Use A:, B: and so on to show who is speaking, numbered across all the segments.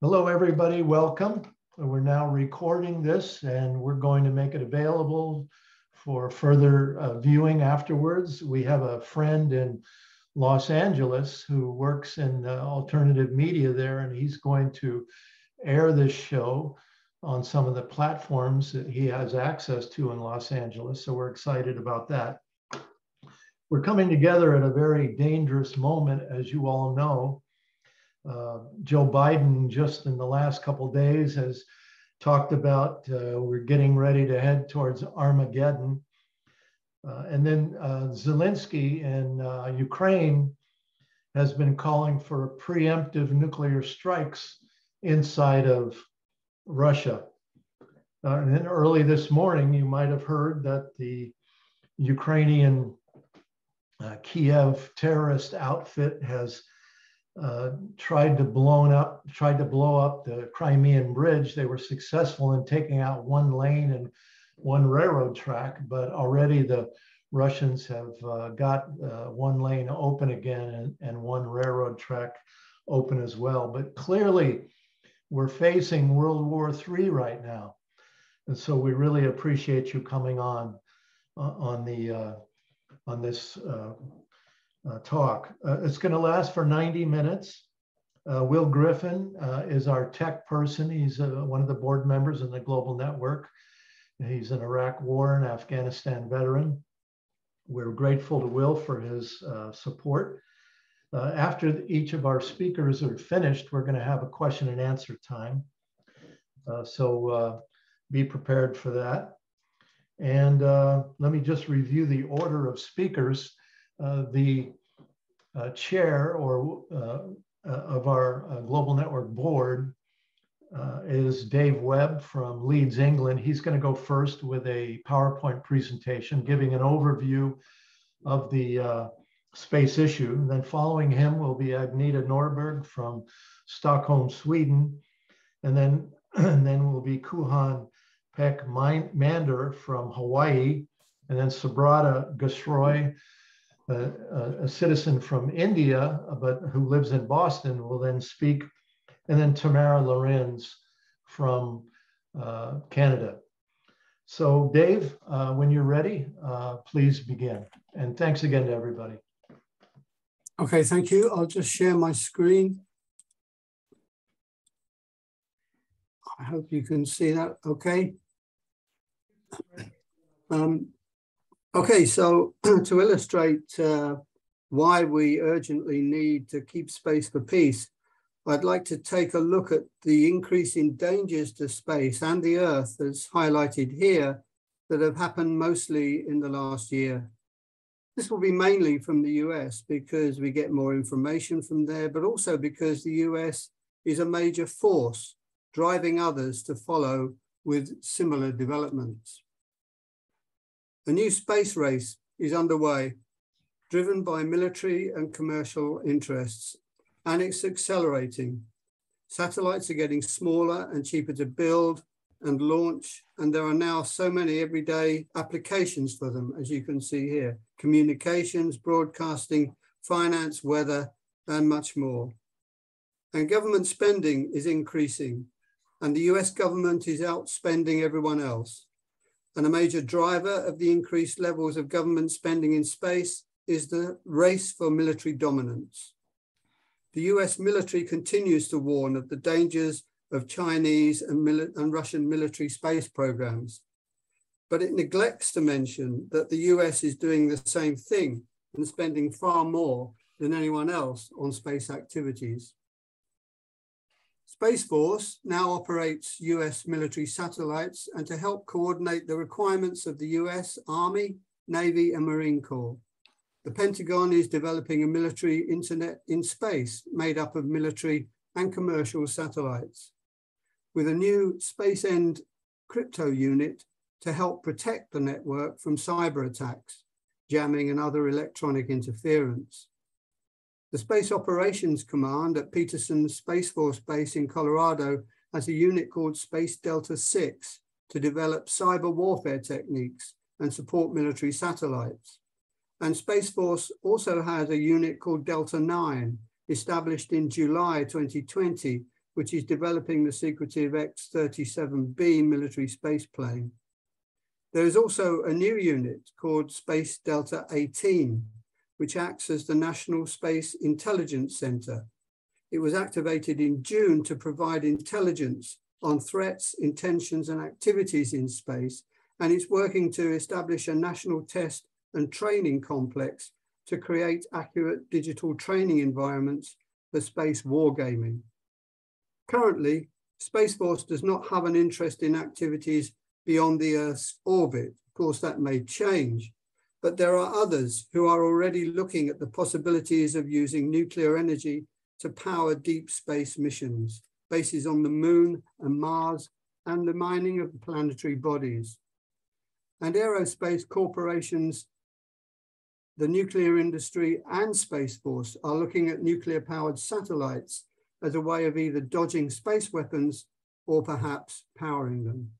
A: Hello, everybody. Welcome. We're now recording this and we're going to make it available for further uh, viewing afterwards. We have a friend in Los Angeles who works in uh, alternative media there, and he's going to air this show on some of the platforms that he has access to in Los Angeles. So we're excited about that. We're coming together at a very dangerous moment, as you all know uh, Joe Biden, just in the last couple days, has talked about uh, we're getting ready to head towards Armageddon. Uh, and then uh, Zelensky in uh, Ukraine has been calling for preemptive nuclear strikes inside of Russia. Uh, and then early this morning, you might have heard that the Ukrainian Kiev terrorist outfit has uh, tried to blown up, tried to blow up the Crimean Bridge. They were successful in taking out one lane and one railroad track, but already the Russians have uh, got uh, one lane open again and, and one railroad track open as well. But clearly, we're facing World War III right now, and so we really appreciate you coming on uh, on the uh, on this uh, uh, talk. Uh, it's going to last for 90 minutes. Uh, Will Griffin uh, is our tech person. He's uh, one of the board members in the Global Network. He's an Iraq War and Afghanistan veteran. We're grateful to Will for his uh, support. after each of our speakers are finished, we're going to have a question and answer time. so be prepared for that. And let me just review the order of speakers. Uh, the uh, chair or uh, uh, of our Global Network board is Dave Webb from Leeds, England. He's going to go first with a PowerPoint presentation giving an overview of the space issue. And then following him will be Agneta Norberg from Stockholm, Sweden. And then, and then will be Kuhan Peck Mander from Hawaii. And then Subrata Ghoshroy a, a, citizen from India, but who lives in Boston, will then speak, and then Tamara Lorincz from uh, Canada. So, Dave, uh, when you're ready, uh, please begin. And thanks again to everybody.
B: Okay, thank you. I'll just share my screen. I hope you can see that okay. Um, Okay, so to illustrate uh, why we urgently need to keep space for peace, I'd like to take a look at the increasing dangers to space and the Earth as highlighted here that have happened mostly in the last year. This will be mainly from the US because we get more information from there, but also because the US is a major force driving others to follow with similar developments. A new space race is underway, driven by military and commercial interests, and it's accelerating. Satellites are getting smaller and cheaper to build and launch, and there are now so many everyday applications for them, as you can see here communications, broadcasting, finance, weather, and much more. And government spending is increasing, and the US government is outspending everyone else. And a major driver of the increased levels of government spending in space is the race for military dominance. The US military continues to warn of the dangers of Chinese and, and, Russian military space programs. But it neglects to mention that the US is doing the same thing and spending far more than anyone else on space activities. Space Force now operates US military satellites and to help coordinate the requirements of the US Army, Navy, and Marine Corps. The Pentagon is developing a military internet in space made up of military and commercial satellites with a new Space End crypto unit to help protect the network from cyber attacks, jamming, and other electronic interference. The Space Operations Command at Peterson Space Force Base in Colorado has a unit called Space Delta 6 to develop cyber warfare techniques and support military satellites. And Space Force also has a unit called Delta 9, established in July 2020, which is developing the secretive X-37B military space plane. There is also a new unit called Space Delta 18, which acts as the National Space Intelligence Center. It was activated in June to provide intelligence on threats, intentions, and activities in space, and it's working to establish a national test and training complex to create accurate digital training environments for space wargaming. Currently, Space Force does not have an interest in activities beyond the Earth's orbit. Of course, that may change, but there are others who are already looking at the possibilities of using nuclear energy to power deep space missions, bases on the moon and Mars, and the mining of planetary bodies. And aerospace corporations, the nuclear industry, and Space Force are looking at nuclear powered satellites as a way of either dodging space weapons or perhaps powering them.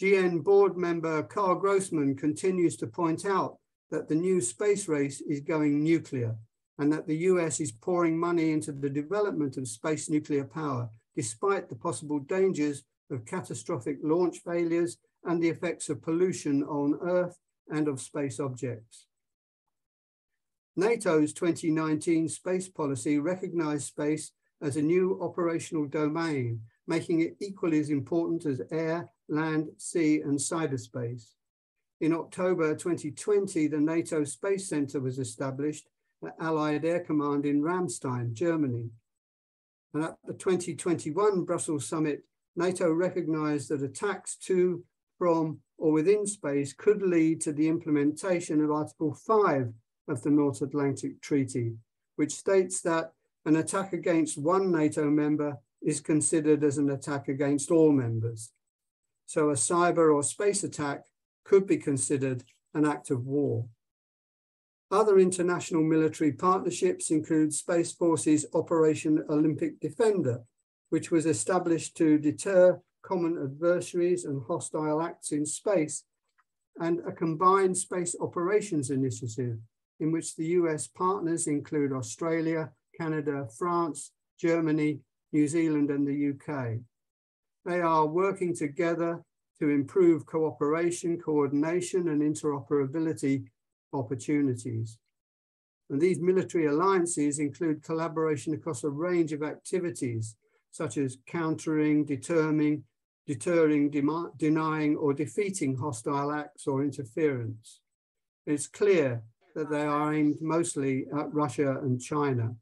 B: GN board member Karl Grossman continues to point out that the new space race is going nuclear and that the US is pouring money into the development of space nuclear power, despite the possible dangers of catastrophic launch failures and the effects of pollution on Earth and of space objects. NATO's 2019 space policy recognized space as a new operational domain, making it equally as important as air, land, sea, and cyberspace. In October 2020, the NATO Space Center was established at Allied Air Command in Ramstein, Germany. And at the 2021 Brussels summit, NATO recognized that attacks to, from, or within space could lead to the implementation of Article 5 of the North Atlantic Treaty, which states that an attack against one NATO member is considered as an attack against all members. So a cyber or space attack could be considered an act of war. Other international military partnerships include Space Force's Operation Olympic Defender, which was established to deter common adversaries and hostile acts in space, and a combined space operations initiative in which the US partners include Australia, Canada, France, Germany, New Zealand, and the UK. They are working together to improve cooperation, coordination, and interoperability opportunities. And these military alliances include collaboration across a range of activities, such as countering, determining, deterring, denying, or defeating hostile acts or interference. It's clear that they are aimed mostly at Russia and China.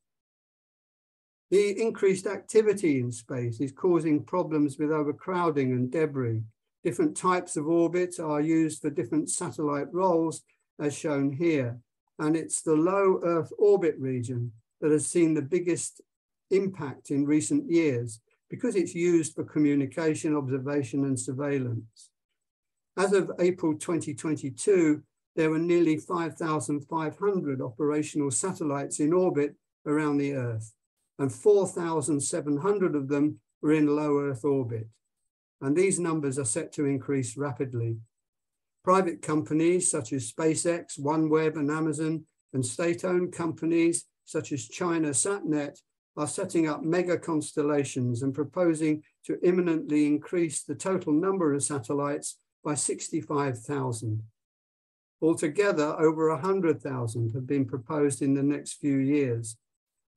B: The increased activity in space is causing problems with overcrowding and debris. Different types of orbits are used for different satellite roles, as shown here. And it's the low Earth orbit region that has seen the biggest impact in recent years because it's used for communication, observation, and surveillance. As of April 2022, there were nearly 5,500 operational satellites in orbit around the Earth, and 4,700 of them were in low Earth orbit. And these numbers are set to increase rapidly. Private companies such as SpaceX, OneWeb, and Amazon, and state owned companies such as China SatNet are setting up mega constellations and proposing to imminently increase the total number of satellites by 65,000. Altogether, over 100,000 have been proposed in the next few years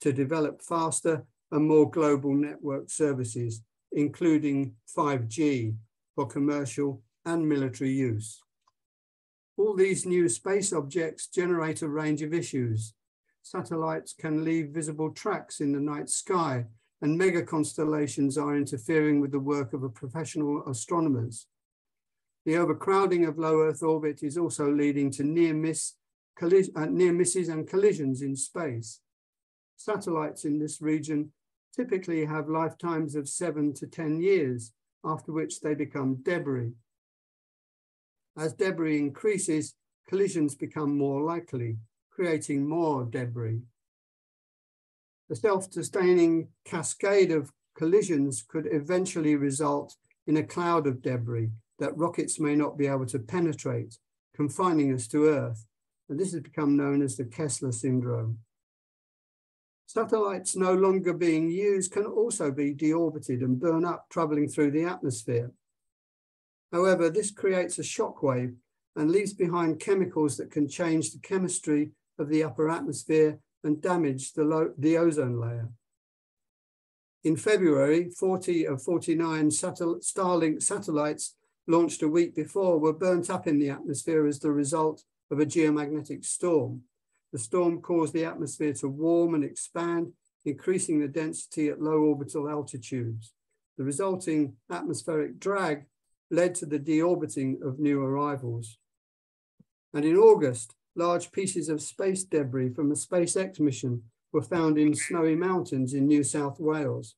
B: to develop faster and more global network services, including 5G for commercial and military use. All these new space objects generate a range of issues. Satellites can leave visible tracks in the night sky, and mega constellations are interfering with the work of professional astronomers. The overcrowding of low Earth orbit is also leading to near, miss, uh, near misses and collisions in space. Satellites in this region typically have lifetimes of seven to 10 years, after which they become debris. As debris increases, collisions become more likely, creating more debris. The self-sustaining cascade of collisions could eventually result in a cloud of debris that rockets may not be able to penetrate, confining us to Earth. And this has become known as the Kessler syndrome. Satellites no longer being used can also be deorbited and burn up, traveling through the atmosphere. However, this creates a shockwave and leaves behind chemicals that can change the chemistry of the upper atmosphere and damage the, the ozone layer. In February, 40 of 49 satel Starlink satellites launched a week before were burnt up in the atmosphere as the result of a geomagnetic storm. The storm caused the atmosphere to warm and expand, increasing the density at low orbital altitudes. The resulting atmospheric drag led to the deorbiting of new arrivals. And in August, large pieces of space debris from a SpaceX mission were found in snowy mountains in New South Wales.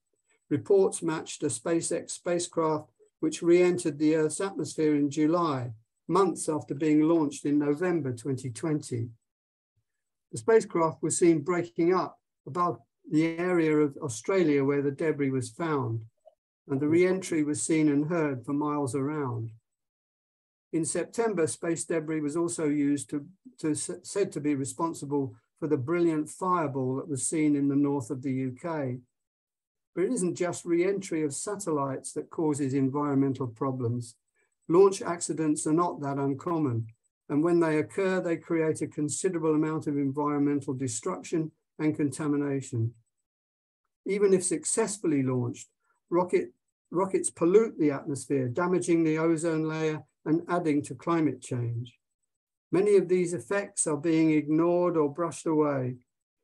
B: Reports matched a SpaceX spacecraft which re-entered the Earth's atmosphere in July, months after being launched in November 2020. The spacecraft was seen breaking up above the area of Australia where the debris was found, and the re-entry was seen and heard for miles around. In September, space debris was also used to, to said to be responsible for the brilliant fireball that was seen in the north of the UK. But it isn't just re-entry of satellites that causes environmental problems. Launch accidents are not that uncommon. And when they occur, they create a considerable amount of environmental destruction and contamination. Even if successfully launched, rocket, rockets pollute the atmosphere, damaging the ozone layer and adding to climate change. Many of these effects are being ignored or brushed away.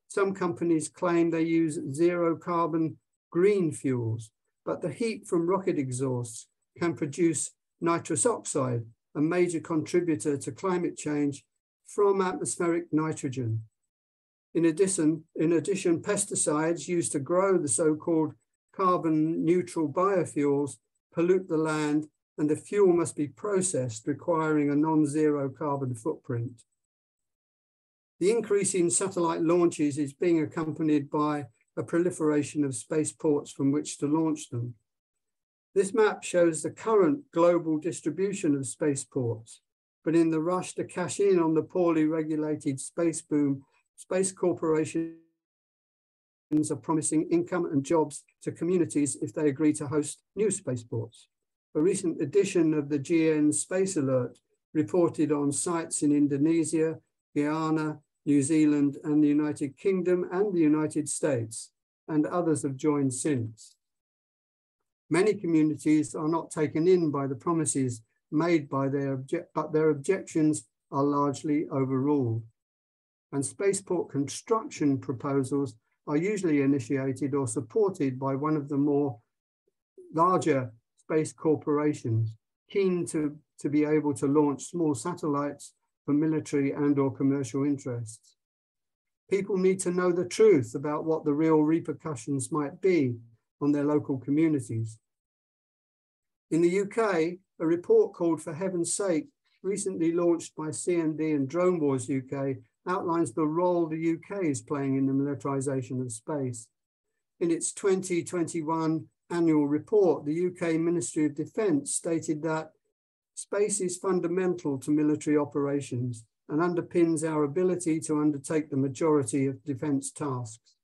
B: Some companies claim they use zero carbon green fuels, but the heat from rocket exhausts can produce nitrous oxide, a major contributor to climate change from atmospheric nitrogen. In addition, in addition, pesticides used to grow the so-called carbon neutral biofuels pollute the land and the fuel must be processed, requiring a non-zero carbon footprint. The increase in satellite launches is being accompanied by a proliferation of spaceports from which to launch them. This map shows the current global distribution of spaceports, but in the rush to cash in on the poorly regulated space boom, space corporations are promising income and jobs to communities if they agree to host new spaceports. A recent edition of the GN Space Alert reported on sites in Indonesia, Guyana, New Zealand, and the United Kingdom and the United States, and others have joined since. Many communities are not taken in by the promises made by their object, but their objections are largely overruled. And spaceport construction proposals are usually initiated or supported by one of the more larger space corporations keen to, to be able to launch small satellites for military and or commercial interests. People need to know the truth about what the real repercussions might be on their local communities. In the UK, a report called For Heaven's Sake, recently launched by CND and Drone Wars UK, outlines the role the UK is playing in the militarisation of space. In its 2021 annual report, the UK Ministry of Defence stated that space is fundamental to military operations and underpins our ability to undertake the majority of defence tasks.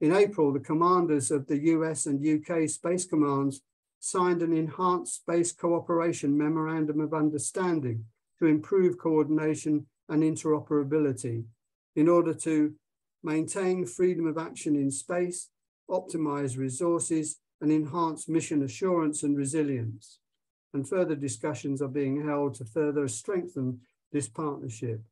B: In April, the commanders of the US and UK space commands signed an enhanced space cooperation memorandum of understanding to improve coordination and interoperability in order to maintain freedom of action in space, optimize resources, and enhance mission assurance and resilience. And further discussions are being held to further strengthen this partnership.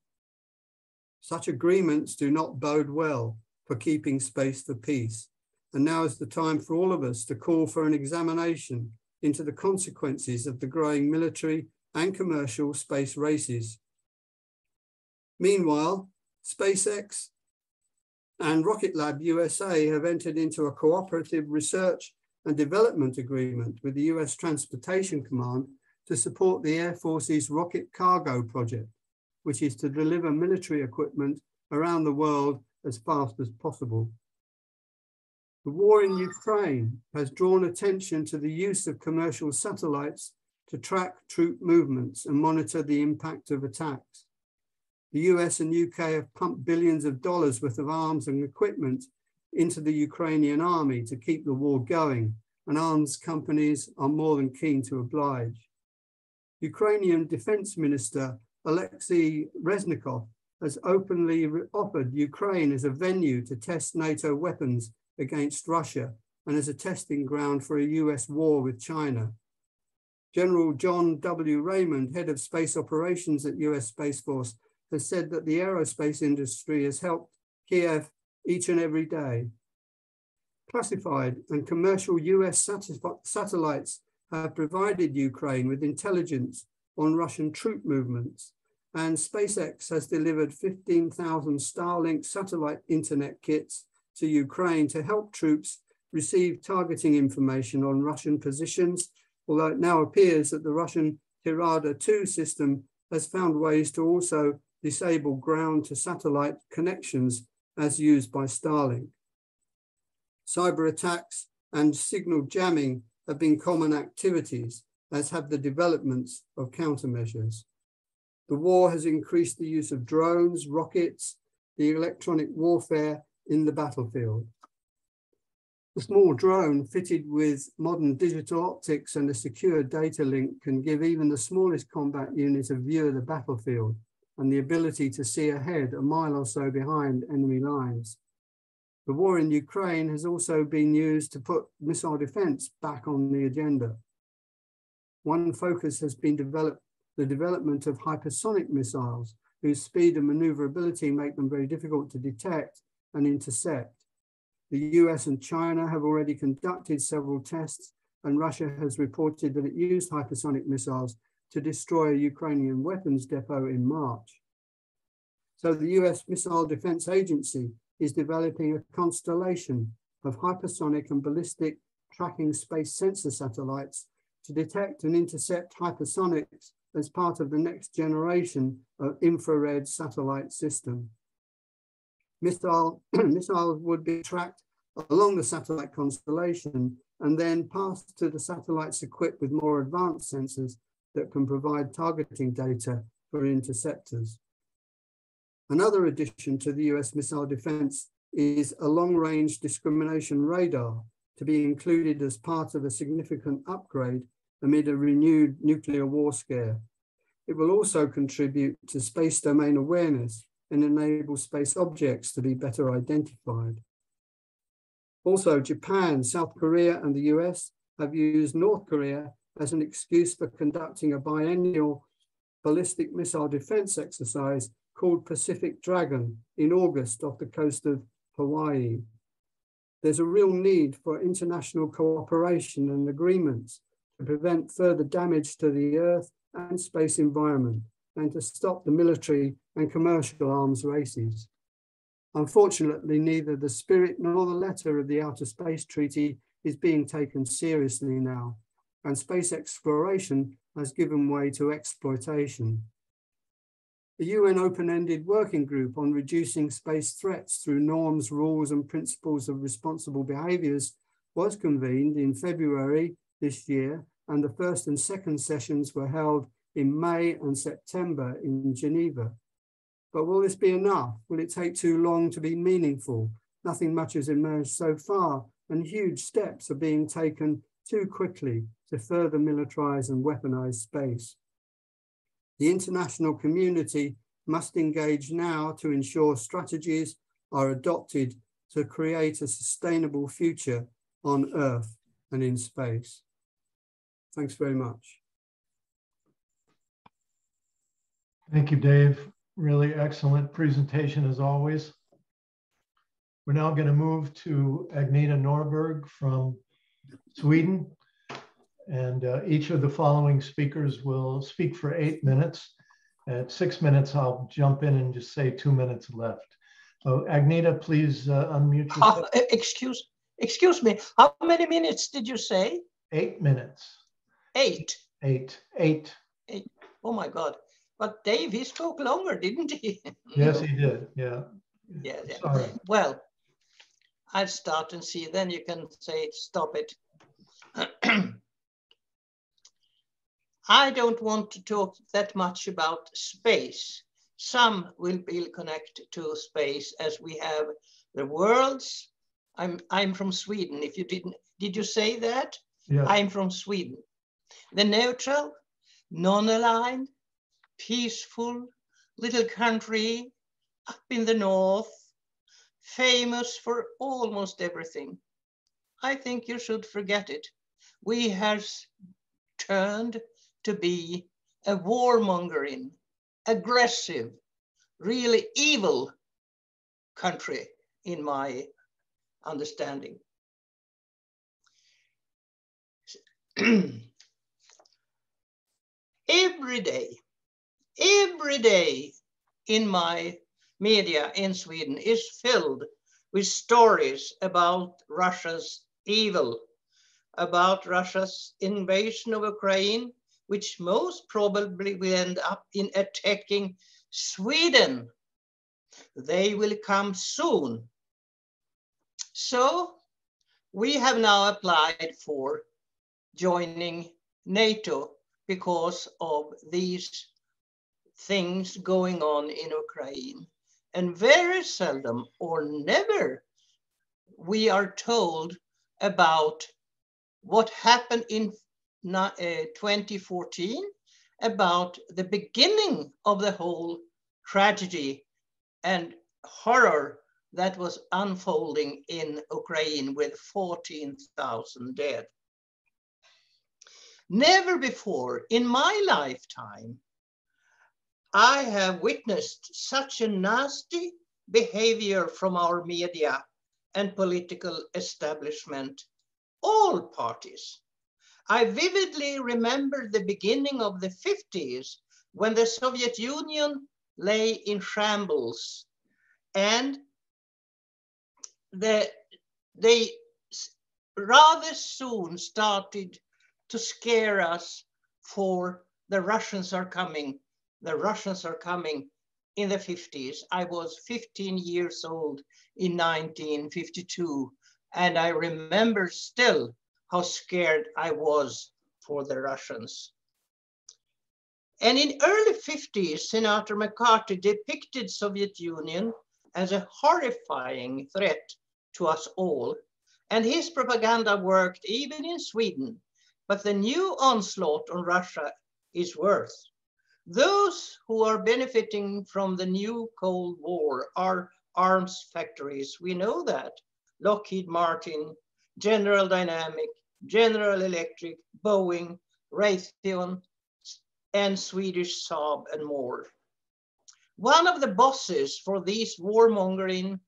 B: Such agreements do not bode well for keeping space for peace. And now is the time for all of us to call for an examination into the consequences of the growing military and commercial space races. Meanwhile, SpaceX and Rocket Lab USA have entered into a cooperative research and development agreement with the US Transportation Command to support the Air Force's Rocket Cargo project, which is to deliver military equipment around the world as fast as possible. The war in Ukraine has drawn attention to the use of commercial satellites to track troop movements and monitor the impact of attacks. The US and UK have pumped billions of dollars worth of arms and equipment into the Ukrainian army to keep the war going, and arms companies are more than keen to oblige. Ukrainian Defense Minister Alexei Reznikov has openly offered Ukraine as a venue to test NATO weapons against Russia and as a testing ground for a US war with China. General John W. Raymond, head of space operations at US Space Force, has said that the aerospace industry has helped Kiev each and every day. Classified and commercial US satellites have provided Ukraine with intelligence on Russian troop movements, and SpaceX has delivered 15,000 Starlink satellite internet kits to Ukraine to help troops receive targeting information on Russian positions, although it now appears that the Russian Tirada 2 system has found ways to also disable ground to satellite connections as used by Starlink. Cyber attacks and signal jamming have been common activities, as have the developments of countermeasures. The war has increased the use of drones, rockets, the electronic warfare in the battlefield. The small drone fitted with modern digital optics and a secure data link can give even the smallest combat unit a view of the battlefield and the ability to see ahead a mile or so behind enemy lines. The war in Ukraine has also been used to put missile defense back on the agenda. One focus has been developed, the development of hypersonic missiles, whose speed and maneuverability make them very difficult to detect and intercept. The US and China have already conducted several tests, and Russia has reported that it used hypersonic missiles to destroy a Ukrainian weapons depot in March. So the US Missile Defense Agency is developing a constellation of hypersonic and ballistic tracking space sensor satellites to detect and intercept hypersonics as part of the next generation of infrared satellite system missile, missiles would be tracked along the satellite constellation and then passed to the satellites equipped with more advanced sensors that can provide targeting data for interceptors. Another addition to the US missile defense is a long-range discrimination radar to be included as part of a significant upgrade amid a renewed nuclear war scare. It will also contribute to space domain awareness and enable space objects to be better identified. Also, Japan, South Korea, and the US have used North Korea as an excuse for conducting a biennial ballistic missile defense exercise called Pacific Dragon in August off the coast of Hawaii. There's a real need for international cooperation and agreements to prevent further damage to the Earth and space environment and to stop the military and commercial arms races. Unfortunately, neither the spirit nor the letter of the Outer Space Treaty is being taken seriously now, and space exploration has given way to exploitation. The UN open-ended working group on reducing space threats through norms, rules, and principles of responsible behaviors was convened in February this year, and the first and second sessions were held in May and September in Geneva. But will this be enough? Will it take too long to be meaningful? Nothing much has emerged so far, and huge steps are being taken too quickly to further militarize and weaponize space. The international community must engage now to ensure strategies are adopted to create a sustainable future on Earth and in space. Thanks very much.
A: Thank you, Dave. Really excellent presentation as always. We're now going to move to Agneta Norberg from Sweden. And uh, each of the following speakers will speak for eight minutes. At six minutes, I'll jump in and just say two minutes left. So Agneta, please uh, unmute yourself.
C: Uh, excuse, excuse me, how many minutes did you say?
A: Eight minutes.
C: Eight?
A: Eight, eight.
C: Eight. Oh my God. But Dave, he spoke longer, didn't he?
A: yes, he did. Yeah.
C: Yeah. yeah. Sorry. Well, I'll start and see. Then you can say, stop it. I don't want to talk that much about space. Some will be connected to space as we have the worlds I'm, I'm from Sweden. If you didn't, did you say that?
A: Yes.
C: I'm from Sweden. The neutral, non-aligned, peaceful little country up in the north, famous for almost everything. I think you should forget it. We have turned to be a warmongering, aggressive, really evil country in my understanding. every day, every day in my media in Sweden is filled with stories about Russia's evil, about Russia's invasion of Ukraine, which most probably will end up in attacking Sweden. They will come soon. So we have now applied for joining NATO because of these things going on in Ukraine. And very seldom or never we are told about what happened in uh, 2014 about the beginning of the whole tragedy and horror that was unfolding in Ukraine with 14,000 dead. Never before in my lifetime, I have witnessed such a nasty behavior from our media and political establishment, all parties. I vividly remember the beginning of the 50s when the Soviet Union lay in shambles and the, they rather soon started to scare us for the Russians are coming. The Russians are coming in the 50s. I was 15 years old in 1952. And I remember still how scared I was for the Russians. And in early 50s, Senator McCarthy depicted Soviet Union as a horrifying threat to us all. And his propaganda worked even in Sweden but the new onslaught on Russia is worse. Those who are benefiting from the new Cold War are arms factories. We know that. Lockheed Martin, General Dynamic, General Electric, Boeing, Raytheon, and Swedish Saab and more. One of the bosses for these warmongering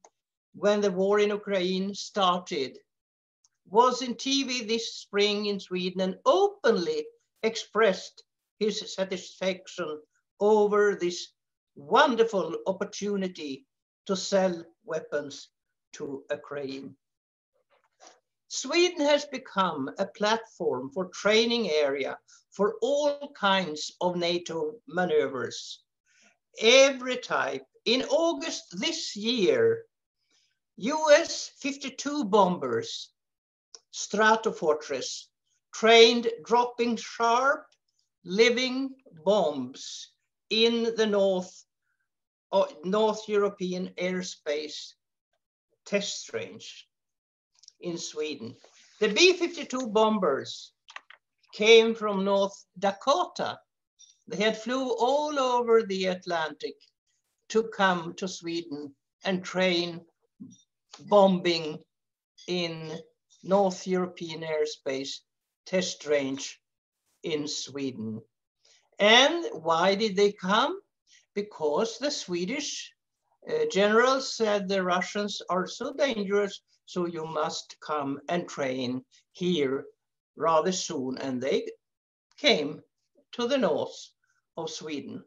C: when the war in Ukraine started was in TV this spring in Sweden and openly expressed his satisfaction over this wonderful opportunity to sell weapons to Ukraine. Sweden has become a platform for training area for all kinds of NATO maneuvers. Every type. In August this year, US 52 bombers Stratofortress, trained dropping sharp living bombs in the North, uh, North European airspace test range in Sweden. The B-52 bombers came from North Dakota. They had flew all over the Atlantic to come to Sweden and train bombing in North European airspace test range in Sweden. And why did they come? Because the Swedish uh, general said the Russians are so dangerous, so you must come and train here rather soon. And they came to the north of Sweden.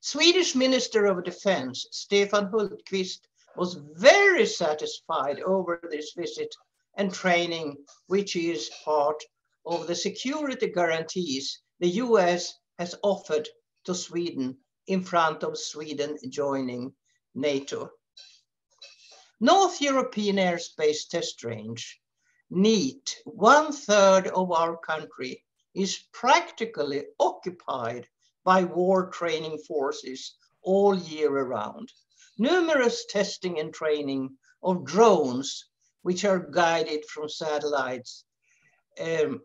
C: Swedish Minister of Defense, Stefan Hultqvist, was very satisfied over this visit and training, which is part of the security guarantees the US has offered to Sweden in front of Sweden joining NATO. North European Airspace Test Range, NEAT, one third of our country is practically occupied by war training forces all year around. Numerous testing and training of drones, which are guided from satellites. Um,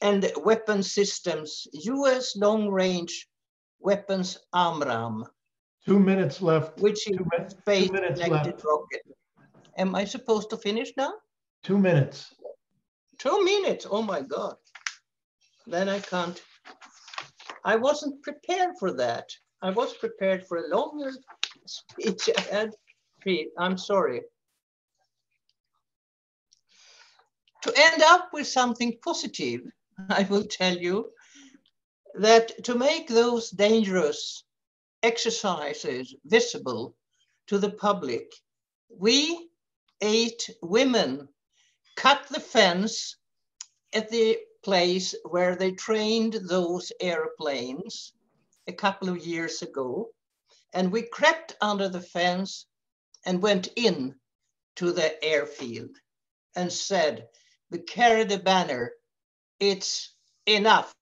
C: and weapon systems, US long range weapons AMRAAM.
A: Two minutes left.
C: Which is
A: space connected
C: rocket. Am I supposed to finish now?
A: Two minutes.
C: Two minutes, oh my God. Then I can't. I wasn't prepared for that. I was prepared for a longer speech. I'm sorry. To end up with something positive, I will tell you that to make those dangerous exercises visible to the public, we eight women cut the fence at the place where they trained those airplanes a couple of years ago. And we crept under the fence and went in to the airfield and said, we carry the banner, it's enough.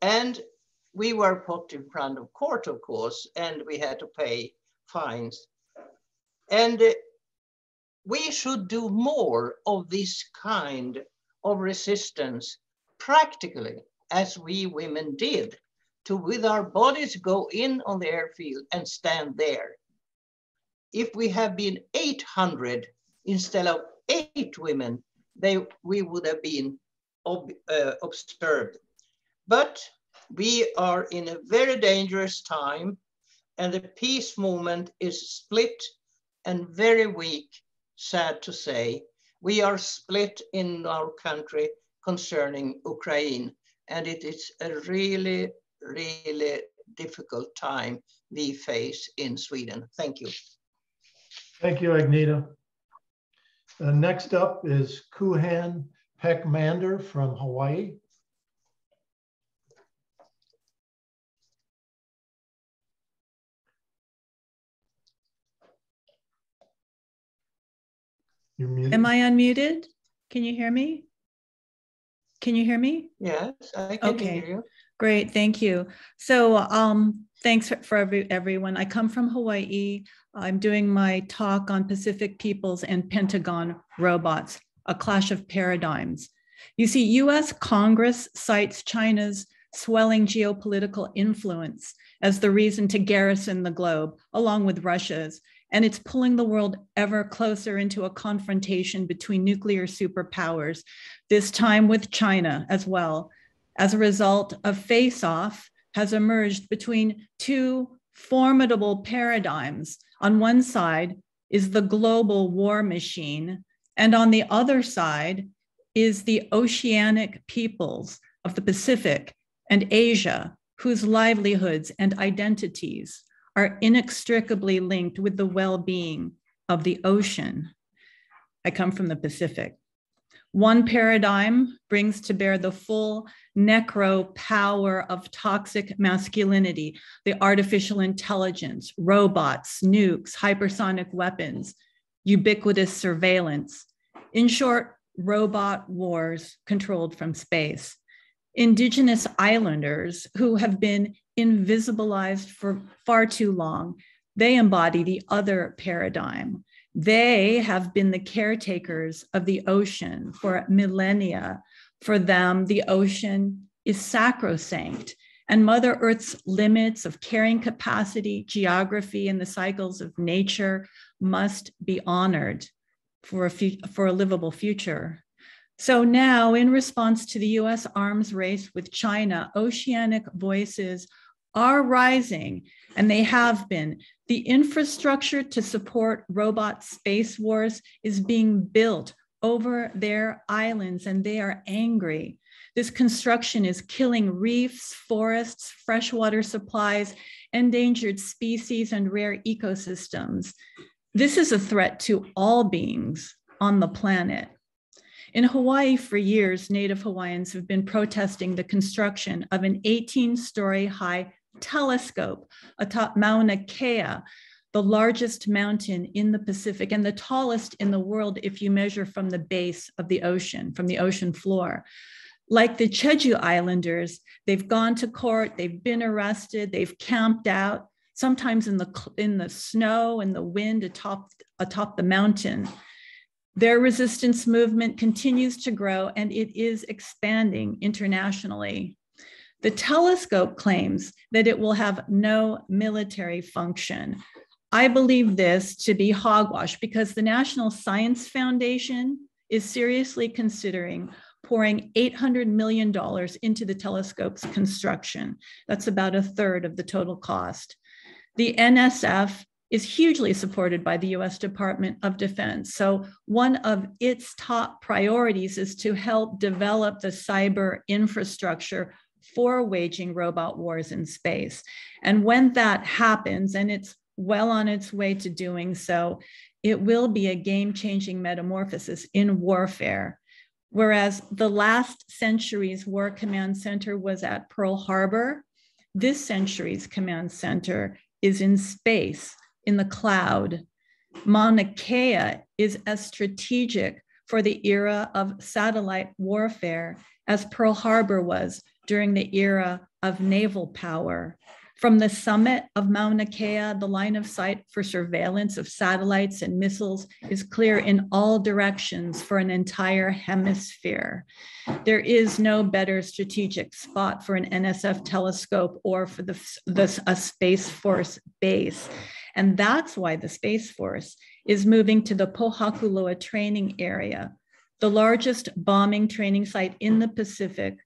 C: And we were put in front of court, of course, and we had to pay fines. And we should do more of this kind of resistance practically as we women did to with our bodies go in on the airfield and stand there. If we have been 800 instead of eight women, they, we would have been ob, uh, observed. But we are in a very dangerous time and the peace movement is split and very weak sad to say. We are split in our country concerning Ukraine, and it is a really, really difficult time we face in Sweden. Thank you.
A: Thank you, Agneta. Uh, next up is Koohan Paik-Mander from Hawaii.
D: You're muted. Am I unmuted? Can you hear me? Can you hear me?
C: Yes, I can okay. hear you.
D: Great, thank you. So um, thanks for, every, everyone. I come from Hawaii. I'm doing my talk on Pacific peoples and Pentagon robots, a clash of paradigms. You see, US Congress cites China's swelling geopolitical influence as the reason to garrison the globe, along with Russia's, and it's pulling the world ever closer into a confrontation between nuclear superpowers, this time with China as well. As a result, of face off has emerged between two formidable paradigms. On one side is the global war machine, and on the other side is the oceanic peoples of the Pacific and Asia, whose livelihoods and identities are inextricably linked with the well being of the ocean. I come from the Pacific. One paradigm brings to bear the full necro power of toxic masculinity, the artificial intelligence, robots, nukes, hypersonic weapons, ubiquitous surveillance. In short, robot wars controlled from space. Indigenous islanders who have been invisibilized for far too long. They embody the other paradigm. They have been the caretakers of the ocean for millennia. For them, the ocean is sacrosanct, and Mother Earth's limits of carrying capacity, geography, and the cycles of nature must be honored for a, for a livable future. So now, in response to the US arms race with China, oceanic voices are rising, and they have been. The infrastructure to support robot space wars is being built over their islands, and they are angry. This construction is killing reefs, forests, freshwater supplies, endangered species, and rare ecosystems. This is a threat to all beings on the planet. In Hawaii, for years, Native Hawaiians have been protesting the construction of an 18 story high telescope atop Mauna Kea, the largest mountain in the Pacific and the tallest in the world if you measure from the base of the ocean, from the ocean floor. Like the Jeju Islanders, they've gone to court, they've been arrested, they've camped out. sometimes in the in the snow and the wind atop atop the mountain. Their resistance movement continues to grow and it is expanding internationally. The telescope claims that it will have no military function. I believe this to be hogwash because the National Science Foundation is seriously considering pouring $800 million into the telescope's construction. That's about a third of the total cost. The NSF is hugely supported by the US Department of Defense. So, one of its top priorities is to help develop the cyber infrastructure for waging robot wars in space. And when that happens, and it's well on its way to doing so, it will be a game changing metamorphosis in warfare. Whereas the last century's War Command Center was at Pearl Harbor, this century's command center is in space in the cloud. Mauna Kea is as strategic for the era of satellite warfare as Pearl Harbor was during the era of naval power. From the summit of Mauna Kea, the line of sight for surveillance of satellites and missiles is clear in all directions for an entire hemisphere. There is no better strategic spot for an NSF telescope or for the, the, a Space Force base. And that's why the Space Force is moving to the Pohakuloa training area, the largest bombing training site in the Pacific,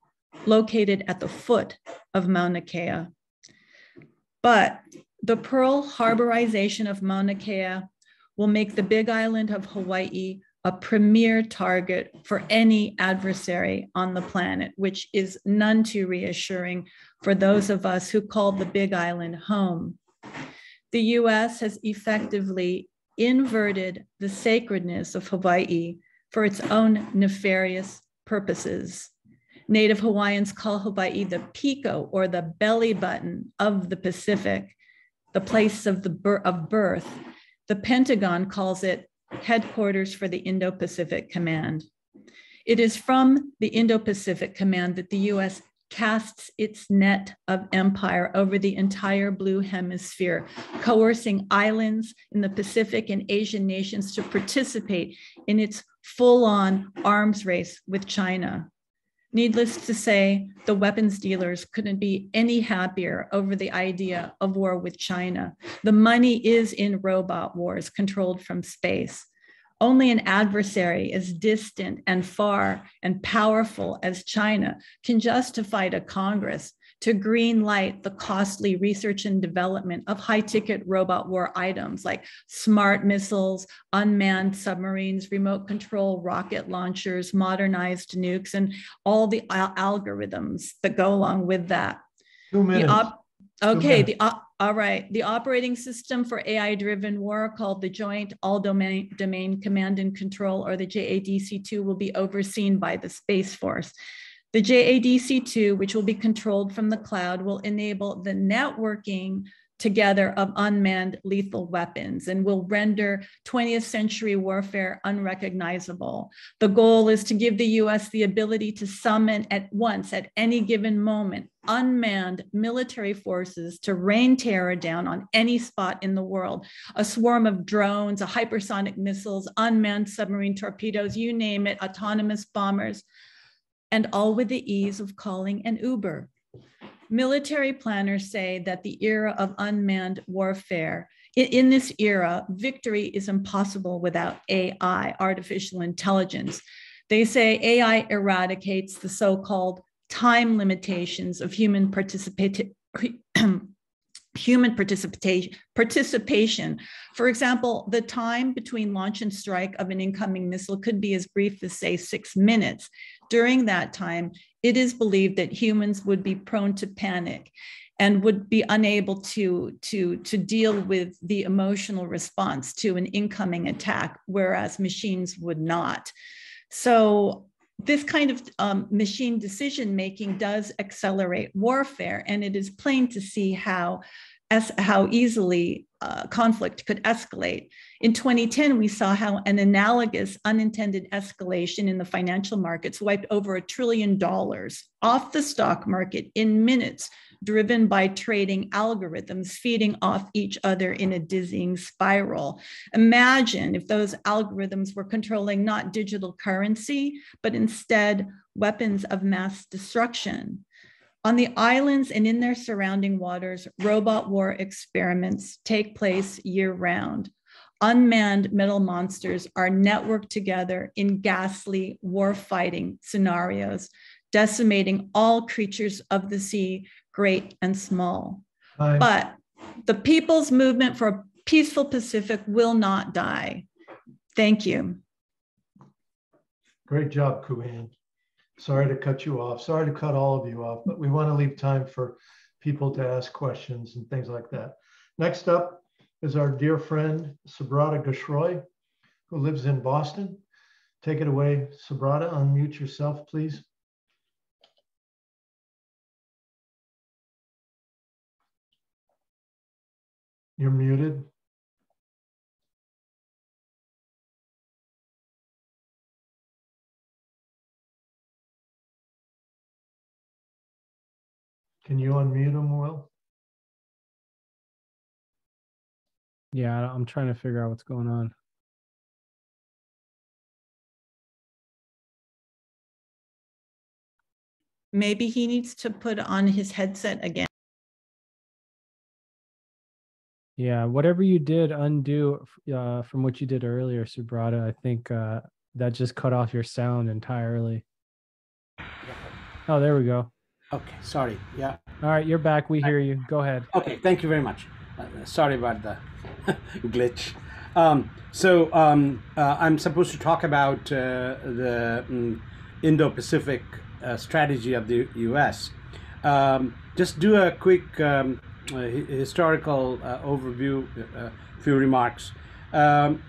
D: located at the foot of Mauna Kea. But the Pearl Harborization of Mauna Kea will make the Big Island of Hawaii a premier target for any adversary on the planet, which is none too reassuring for those of us who call the Big Island home the US has effectively inverted the sacredness of Hawaii for its own nefarious purposes. Native Hawaiians call Hawaii the piko or the belly button of the Pacific, the place of, the of birth. The Pentagon calls it headquarters for the Indo Pacific Command. It is from the Indo Pacific Command that the US casts its net of empire over the entire blue hemisphere, coercing islands in the Pacific and Asian nations to participate in its full on arms race with China. Needless to say, the weapons dealers couldn't be any happier over the idea of war with China. The money is in robot wars controlled from space. Only an adversary as distant and far and powerful as China can justify to Congress to green light the costly research and development of high ticket robot war items like smart missiles, unmanned submarines, remote control rocket launchers, modernized nukes, and all the al- algorithms that go along with that.
A: Two minutes.
D: Okay, the op- all right, the operating system for AI-driven war called the Joint All-Domain Domain Command and Control, or the JADC2, will be overseen by the Space Force. The JADC2, which will be controlled from the cloud, will enable the networking together of unmanned lethal weapons and will render 20th century warfare unrecognizable. The goal is to give the US the ability to summon at once, at any given moment, unmanned military forces to rain terror down on any spot in the world. A swarm of drones, a hypersonic missiles, unmanned submarine torpedoes, you name it, autonomous bombers, and all with the ease of calling an Uber. Military planners say that the era of unmanned warfare, in, this era, victory is impossible without AI, artificial intelligence. They say AI eradicates the so called time limitations of human participation. human participation participation for example the time between launch and strike of an incoming missile could be as brief as say 6 minutes during that time it is believed that humans would be prone to panic and would be unable to, to, to deal with the emotional response to an incoming attack, whereas machines would not. So this kind of um, machine decision making does accelerate warfare, and it is plain to see how as how easily uh, conflict could escalate. In 2010, we saw how an analogous unintended escalation in the financial markets wiped over a trillion dollars off the stock market in minutes driven by trading algorithms feeding off each other in a dizzying spiral. Imagine if those algorithms were controlling not digital currency, but instead weapons of mass destruction. On the islands and in their surrounding waters, robot war experiments take place year round. Unmanned metal monsters are networked together in ghastly war fighting scenarios, decimating all creatures of the sea, great and small.
A: Hi.
D: But the people's movement for a peaceful Pacific will not die. Thank you.
A: Great job, Koohan. Sorry to cut you off. Sorry to cut all of you off, but we want to leave time for people to ask questions and things like that. Next up is our dear friend, Subrata Ghoshroy, who lives in Boston. Take it away, Subrata. Unmute yourself, please. You're muted. Can you unmute him, Will?
E: Yeah, I'm trying to figure out what's going on.
D: Maybe he needs to put on his headset again.
E: Yeah, whatever you did undo uh, from what you did earlier, Subrata, I think uh, that just cut off your sound entirely. Oh, there we go.
F: Okay, sorry. Yeah.
E: All right, you're back. We hear you. Go ahead.
F: Okay, thank you very much. Uh, sorry about the glitch. Um, so um, uh, I'm supposed to talk about uh, the um, Indo-Pacific uh, strategy of the U.S. Um, just do a quick um, uh, historical uh, overview, a few remarks. Um,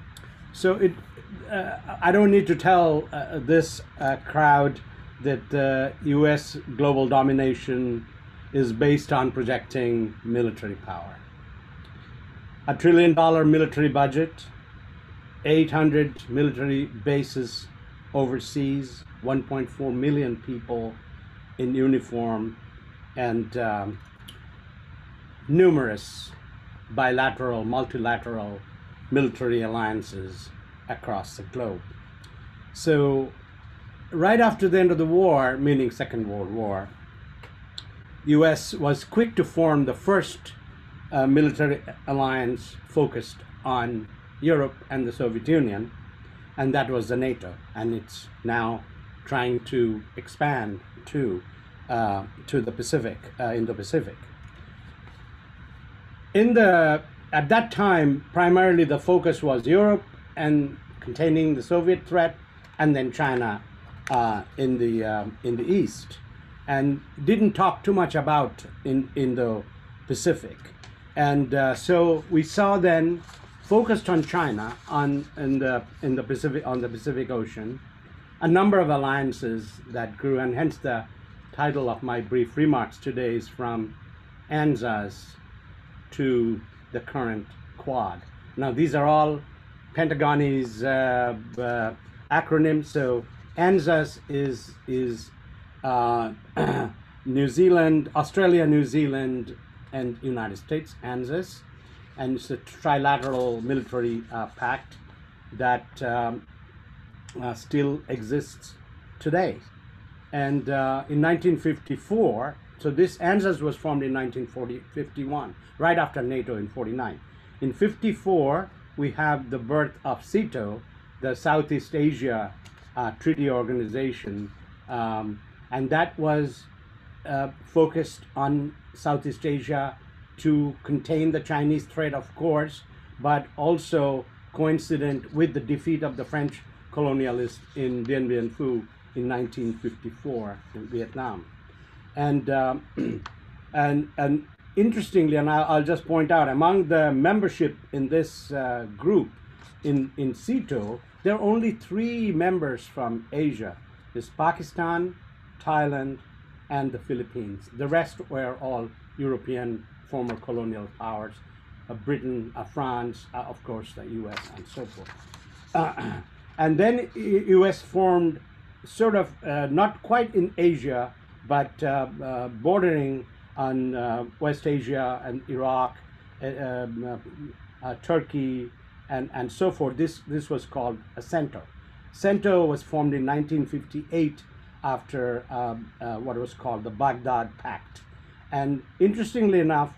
F: so it, uh, I don't need to tell uh, this uh, crowd that uh, U.S. global domination is based on projecting military power. A trillion dollar military budget, 800 military bases overseas, 1.4 million people in uniform, and um, numerous bilateral, multilateral military alliances across the globe. So, right after the end of the war, meaning Second World War, U.S. was quick to form the first uh, military alliance focused on Europe and the Soviet Union, and that was the NATO, and it's now trying to expand to uh, to the Pacific, uh, Indo-Pacific. In the at that time, primarily the focus was Europe and containing the Soviet threat, and then China uh, in the um, in the east, and didn't talk too much about in in the Pacific, and uh, so we saw then focused on China on in the in the Pacific on the Pacific Ocean, a number of alliances that grew, and hence the title of my brief remarks today is from ANZUS to the current Quad. Now these are all Pentagonese uh, uh, acronyms. So ANZUS is is uh, New Zealand, Australia, New Zealand, and United States. ANZUS, and it's a trilateral military uh, pact that um, uh, still exists today. And uh, in 1954, so this ANZUS was formed in 1951, right after NATO in 49. In 54, we have the birth of SEATO, the Southeast Asia uh, Treaty Organization, um, and that was uh, focused on Southeast Asia to contain the Chinese threat, of course, but also coincident with the defeat of the French colonialists in Dien Bien Phu in 1954 in Vietnam. And, um, and, and interestingly, and I'll, I'll just point out, among the membership in this uh, group in, in SEATO, there are only three members from Asia. Is Pakistan, Thailand, and the Philippines. The rest were all European former colonial powers, uh, Britain, uh, France, uh, of course, the U.S., and so forth. Uh, and then U.S. formed sort of uh, not quite in Asia, but uh, bordering on West Asia and Iraq, um, Turkey, and, and so forth. This, this was called a CENTO. CENTO was formed in 1958 after um, uh, what was called the Baghdad Pact. And interestingly enough,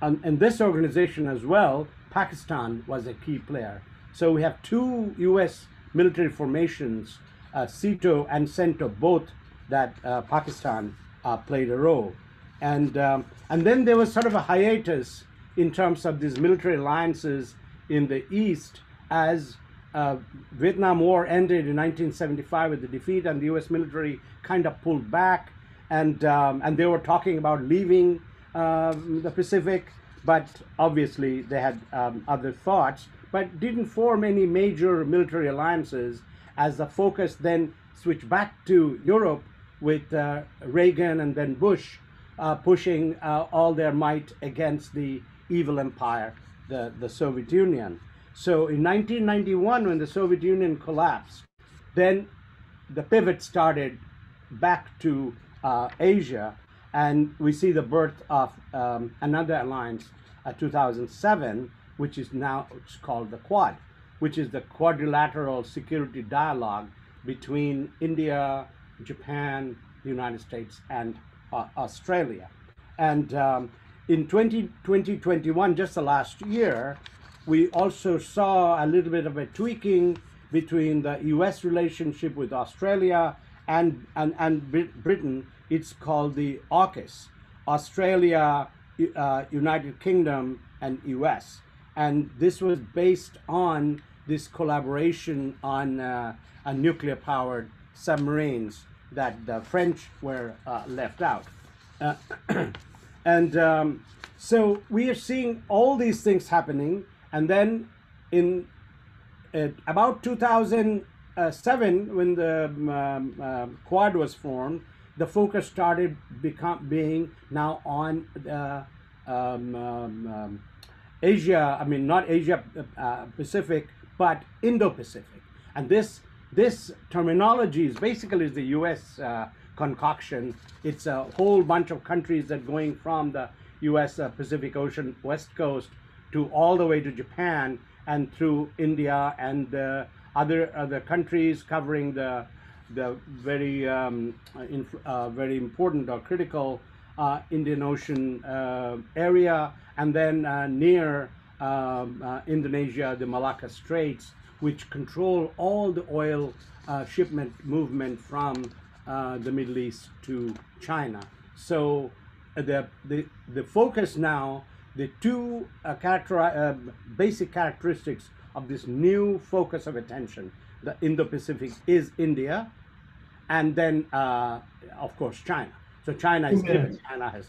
F: um, in this organization as well, Pakistan was a key player. So we have two US military formations, uh, SEATO and CENTO, both that uh, Pakistan uh, played a role. And, um, and then there was sort of a hiatus in terms of these military alliances in the East as uh, Vietnam War ended in 1975 with the defeat, and the U.S. military kind of pulled back, and um, and they were talking about leaving um, the Pacific, but obviously they had um, other thoughts, but didn't form any major military alliances. As the focus then switched back to Europe with uh, Reagan and then Bush uh, pushing uh, all their might against the evil empire, the, the Soviet Union. So in 1991, when the Soviet Union collapsed, then the pivot started back to uh, Asia, and we see the birth of um, another alliance, uh, 2007, which is now it's called the Quad, which is the quadrilateral security dialogue between India, Japan, the United States, and uh, Australia. And um, in 20, 2021, just the last year, we also saw a little bit of a tweaking between the US relationship with Australia and, and, and Britain. It's called the AUKUS, Australia, uh, United Kingdom, and US. And this was based on this collaboration on, uh, nuclear powered submarines that the French were uh, left out. And um, so we are seeing all these things happening. And then in uh, about 2007, when the um, uh, Quad was formed, the focus started become, being now on um, um, um, Asia, I mean, not Asia uh, Pacific, but Indo Pacific. And this this terminology is basically is the US uh, concoction. It's a whole bunch of countries that going from the US uh, Pacific Ocean west coast to all the way to Japan and through India and uh, other other countries covering the the very um, uh, very important or critical uh, Indian Ocean uh, area and then near um, Indonesia, the Malacca Straits, which control all the oil uh, shipment movement from uh, the Middle East to China. So uh, the, the, the focus now, the two uh, character, uh, basic characteristics of this new focus of attention, the Indo-Pacific is India, and then uh, of course China. So China two is given. China has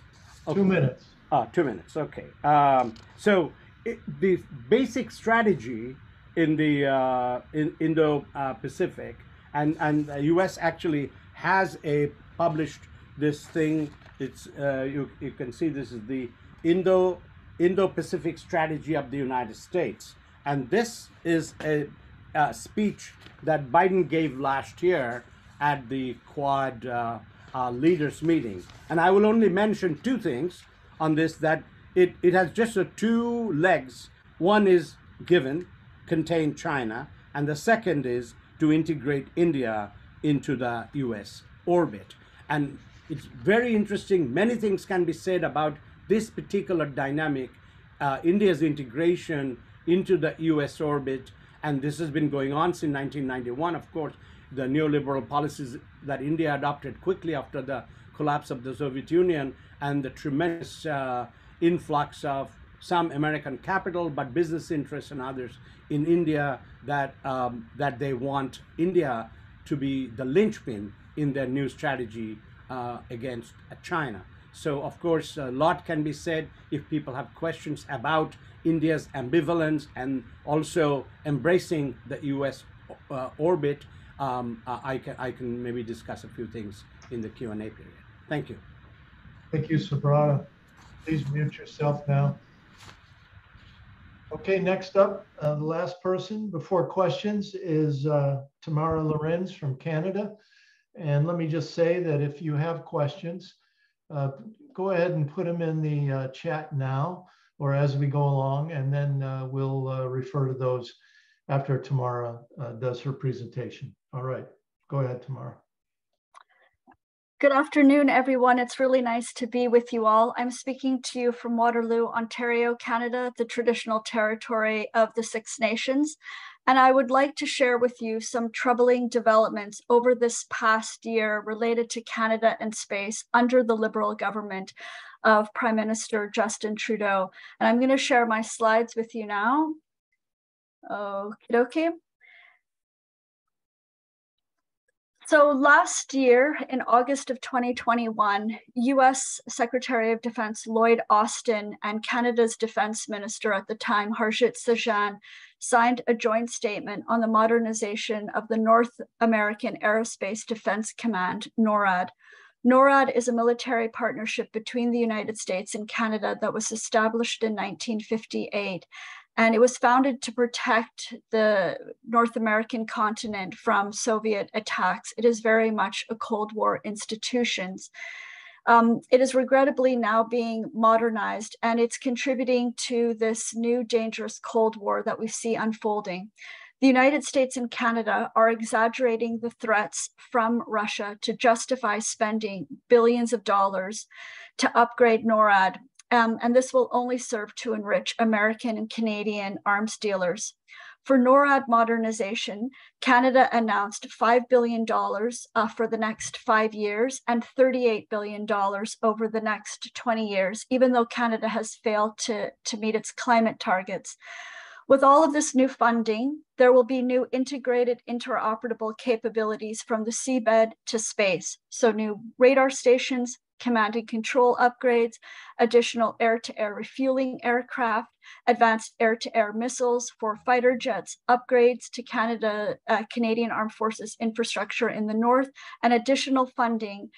A: okay. two minutes.
F: Oh, two minutes. Okay. Um, so it, the basic strategy in the uh, in Indo-Pacific, and and the U.S. actually has a published this thing. It's uh, you you can see this is the Indo Indo-Pacific strategy of the United States, and this is a, a speech that Biden gave last year at the Quad uh, uh, leaders meeting. And I will only mention two things on this that it, it has just a two legs. One is given, contain China, and the second is to integrate India into the US orbit. And it's very interesting. Many things can be said about this particular dynamic, uh, India's integration into the US orbit. And this has been going on since 1991. Of course, the neoliberal policies that India adopted quickly after the collapse of the Soviet Union and the tremendous uh, influx of some American capital, but business interests and others in India that um, that they want India to be the linchpin in their new strategy uh, against uh, China. So of course, a lot can be said if people have questions about India's ambivalence and also embracing the U.S. Uh, orbit. Um, uh, I can I can maybe discuss a few things in the Q and A period. Thank you.
A: Thank you, Subrata. Please mute yourself now. Okay, next up, uh, the last person before questions is uh, Tamara Lorincz from Canada. And let me just say that if you have questions, uh, go ahead and put them in the uh, chat now or as we go along, and then uh, we'll uh, refer to those after Tamara does her presentation. All right, go ahead, Tamara.
G: Good afternoon, everyone. It's really nice to be with you all. I'm speaking to you from Waterloo, Ontario, Canada, the traditional territory of the Six Nations. And I would like to share with you some troubling developments over this past year related to Canada and space under the Liberal government of Prime Minister Justin Trudeau. And I'm going to share my slides with you now. Okay. So last year, in August of 2021, US Secretary of Defense Lloyd Austin and Canada's Defense Minister at the time, Harjit Sajjan, signed a joint statement on the modernization of the North American Aerospace Defense Command, NORAD. NORAD is a military partnership between the United States and Canada that was established in 1958 and it was founded to protect the North American continent from Soviet attacks. It is very much a Cold War institution. Um, it is regrettably now being modernized and it's contributing to this new dangerous Cold War that we see unfolding. The United States and Canada are exaggerating the threats from Russia to justify spending billions of dollars to upgrade NORAD um, and this will only serve to enrich American and Canadian arms dealers. For NORAD modernization, Canada announced $5 billion uh, for the next five years and $38 billion over the next 20 years, even though Canada has failed to, to meet its climate targets. With all of this new funding, there will be new integrated interoperable capabilities from the seabed to space. So new radar stations, command and control upgrades, additional air-to-air refueling aircraft, advanced air-to-air missiles for fighter jets, upgrades to Canada, uh, Canadian Armed Forces infrastructure in the north, and additional funding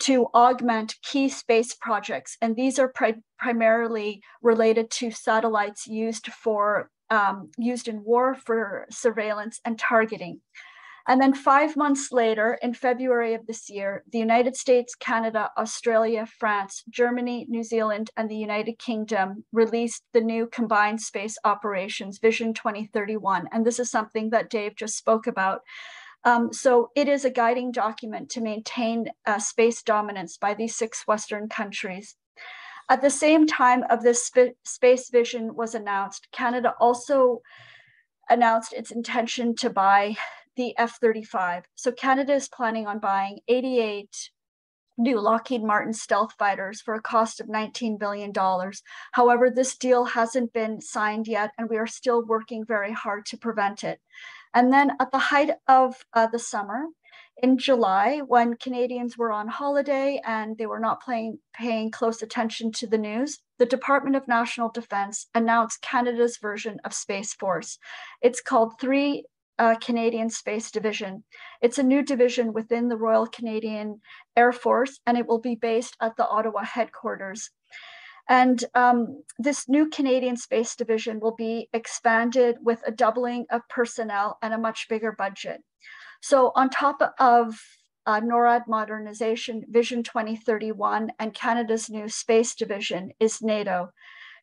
G: to augment key space projects. And these are pri primarily related to satellites used for um, used in war for surveillance and targeting. And then five months later, in February of this year, the United States, Canada, Australia, France, Germany, New Zealand, and the United Kingdom released the new Combined Space Operations Vision 2031. And this is something that Dave just spoke about. Um, so it is a guiding document to maintain uh, space dominance by these six Western countries. At the same time of this sp space vision was announced, Canada also announced its intention to buy the F 35. So Canada is planning on buying 88 new Lockheed Martin stealth fighters for a cost of $19 billion. However, this deal hasn't been signed yet, and we are still working very hard to prevent it. And then at the height of uh, the summer, in July, when Canadians were on holiday and they were not playing, paying close attention to the news, the Department of National Defense announced Canada's version of Space Force. It's called 3 uh, Canadian Space Division. It's a new division within the Royal Canadian Air Force, and it will be based at the Ottawa headquarters. And um, this new Canadian Space Division will be expanded with a doubling of personnel and a much bigger budget. So, on top of uh, NORAD modernization, Vision 2031, and Canada's new space division is NATO.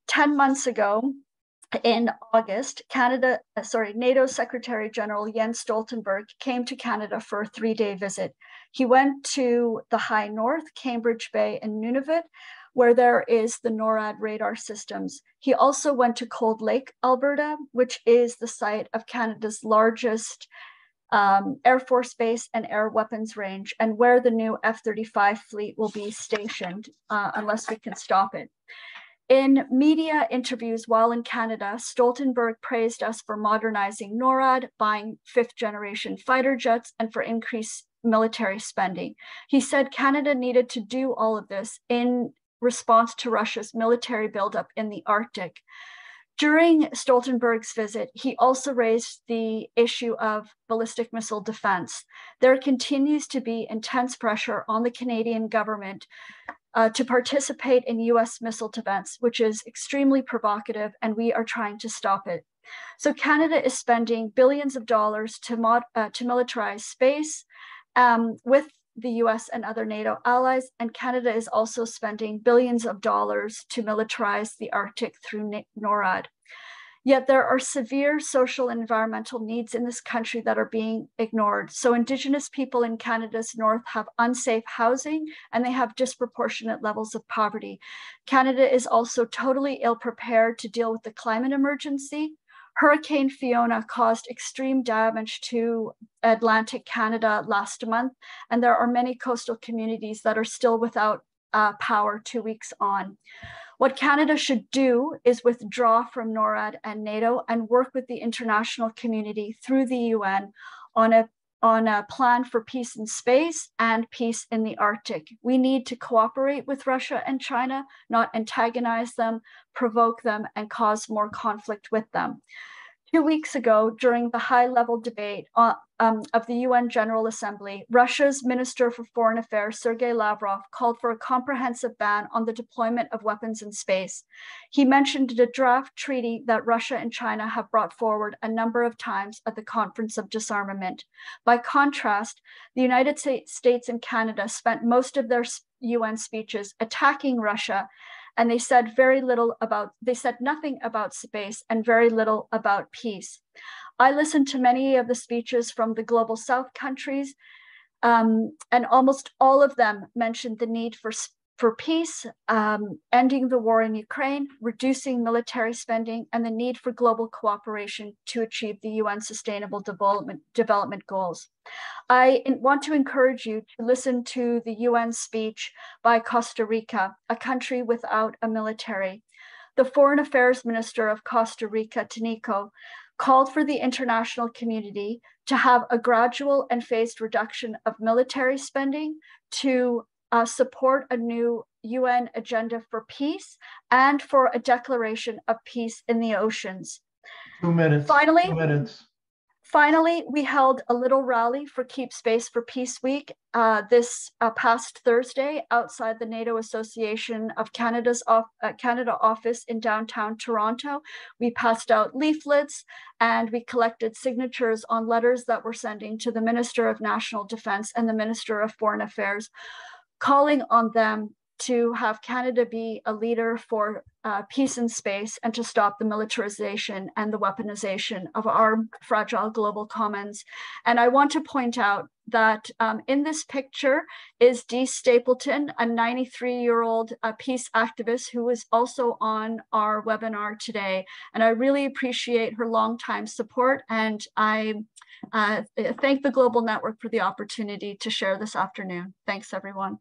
G: 10 months ago, in August, Canada, uh, sorry, NATO Secretary General Jens Stoltenberg came to Canada for a three day visit. He went to the High North, Cambridge Bay, and Nunavut, where there is the NORAD radar systems. He also went to Cold Lake, Alberta, which is the site of Canada's largest um, Air Force Base and Air Weapons Range, and where the new F 35 fleet will be stationed, uh, unless we can stop it. In media interviews while in Canada, Stoltenberg praised us for modernizing NORAD, buying fifth generation fighter jets, and for increased military spending. He said Canada needed to do all of this in response to Russia's military buildup in the Arctic. During Stoltenberg's visit, he also raised the issue of ballistic missile defense. There continues to be intense pressure on the Canadian government uh, to participate in US missile defense, which is extremely provocative, and we are trying to stop it. So Canada is spending billions of dollars to, mod, uh, to militarize space um, with the US and other NATO allies, and Canada is also spending billions of dollars to militarize the Arctic through NORAD. Yet there are severe social and environmental needs in this country that are being ignored. So, Indigenous people in Canada's north have unsafe housing and they have disproportionate levels of poverty. Canada is also totally ill prepared to deal with the climate emergency. Hurricane Fiona caused extreme damage to Atlantic Canada last month, and there are many coastal communities that are still without uh, power two weeks on. What Canada should do is withdraw from NORAD and NATO and work with the international community through the UN on a on a plan for peace in space and peace in the Arctic. We need to cooperate with Russia and China, not antagonize them, provoke them, and cause more conflict with them. Two weeks ago, during the high level debate on, um, of the UN General Assembly, Russia's Minister for Foreign Affairs, Sergei Lavrov, called for a comprehensive ban on the deployment of weapons in space. He mentioned a draft treaty that Russia and China have brought forward a number of times at the Conference of Disarmament. By contrast, the United States and Canada spent most of their UN speeches attacking Russia and they said very little about they said nothing about space and very little about peace. I listened to many of the speeches from the global south countries um, and almost all of them mentioned the need for for peace, um, ending the war in Ukraine, reducing military spending, and the need for global cooperation to achieve the UN Sustainable Development, Development Goals. I want to encourage you to listen to the UN speech by Costa Rica, a country without a military. The Foreign Affairs Minister of Costa Rica, Tinoco, called for the international community to have a gradual and phased reduction of military spending to uh, support a new UN agenda for peace and for a declaration of peace in the oceans.
A: Two minutes.
G: Finally,
A: two minutes.
G: Finally, we held a little rally for Keep Space for Peace Week uh, this uh, past Thursday outside the NATO Association of Canada's off, uh, Canada office in downtown Toronto. We passed out leaflets and we collected signatures on letters that we're sending to the Minister of National Defense and the Minister of Foreign Affairs calling on them to have Canada be a leader for uh, peace in space and to stop the militarization and the weaponization of our fragile global commons. And I want to point out that um, in this picture is Dee Stapleton, a 93 year old uh, peace activist who is also on our webinar today. And I really appreciate her longtime support. And I uh, thank the Global Network for the opportunity to share this afternoon. Thanks, everyone.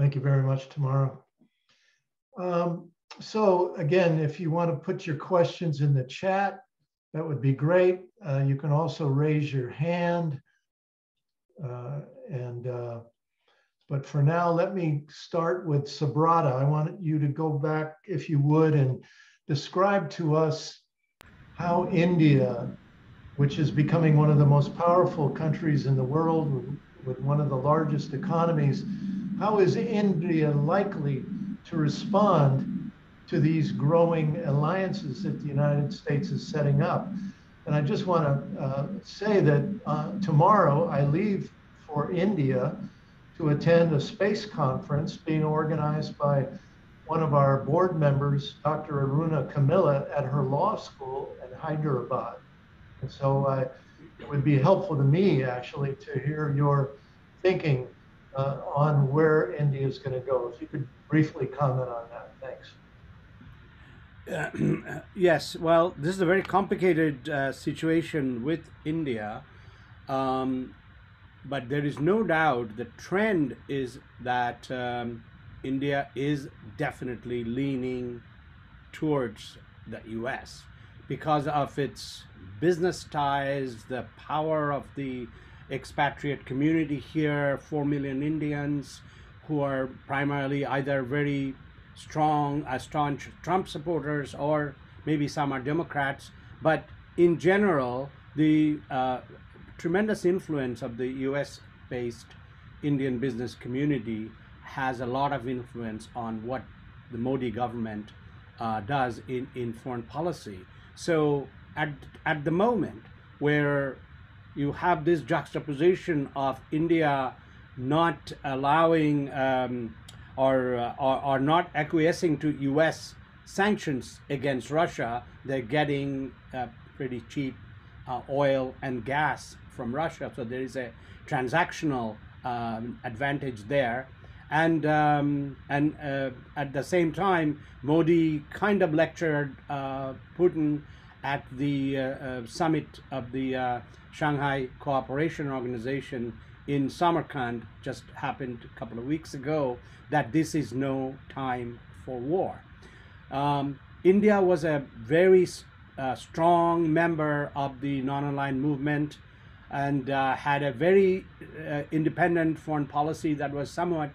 A: Thank you very much, Tamara. Um, so again, if you want to put your questions in the chat, that would be great. Uh, you can also raise your hand. Uh, and uh, but for now, let me start with Subrata. I want you to go back, if you would, and describe to us how India, which is becoming one of the most powerful countries in the world with, with one of the largest economies, how is India likely to respond to these growing alliances that the United States is setting up? And I just want to uh, say that uh, tomorrow I leave for India to attend a space conference being organized by one of our board members, Dr. Aruna Kamila, at her law school in Hyderabad. And so uh, it would be helpful to me actually to hear your thinking uh, on where India is going to go. If you could briefly comment on that, thanks.
F: Uh, yes, well, this is a very complicated uh, situation with India, um, but there is no doubt the trend is that um, India is definitely leaning towards the US because of its business ties, the power of the expatriate community here, 4 million Indians who are primarily either very strong, uh, staunch Trump supporters, or maybe some are Democrats. But in general, the uh, tremendous influence of the US based Indian business community has a lot of influence on what the Modi government uh, does in, in foreign policy. So at, at the moment where you have this juxtaposition of India not allowing um, or, uh, or, or not acquiescing to U.S. sanctions against Russia. They're getting uh, pretty cheap uh, oil and gas from Russia, so there is a transactional um, advantage there. And um, and uh, at the same time, Modi kind of lectured uh, Putin at the uh, uh, summit of the uh, Shanghai Cooperation Organization in Samarkand, just happened a couple of weeks ago, that this is no time for war. Um, India was a very uh, strong member of the non-aligned movement and uh, had a very independent foreign policy that was somewhat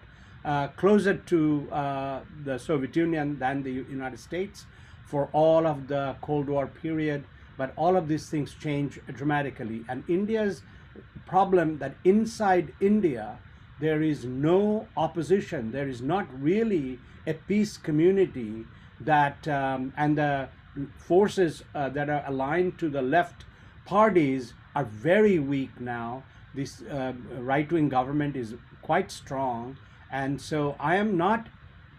F: uh, closer to uh, the Soviet Union than the United States for all of the Cold War period. But all of these things change dramatically. And India's problem that inside India, there is no opposition. There is not really a peace community that, um, and the forces uh, that are aligned to the left parties are very weak now. This uh, right wing government is quite strong. And so I am not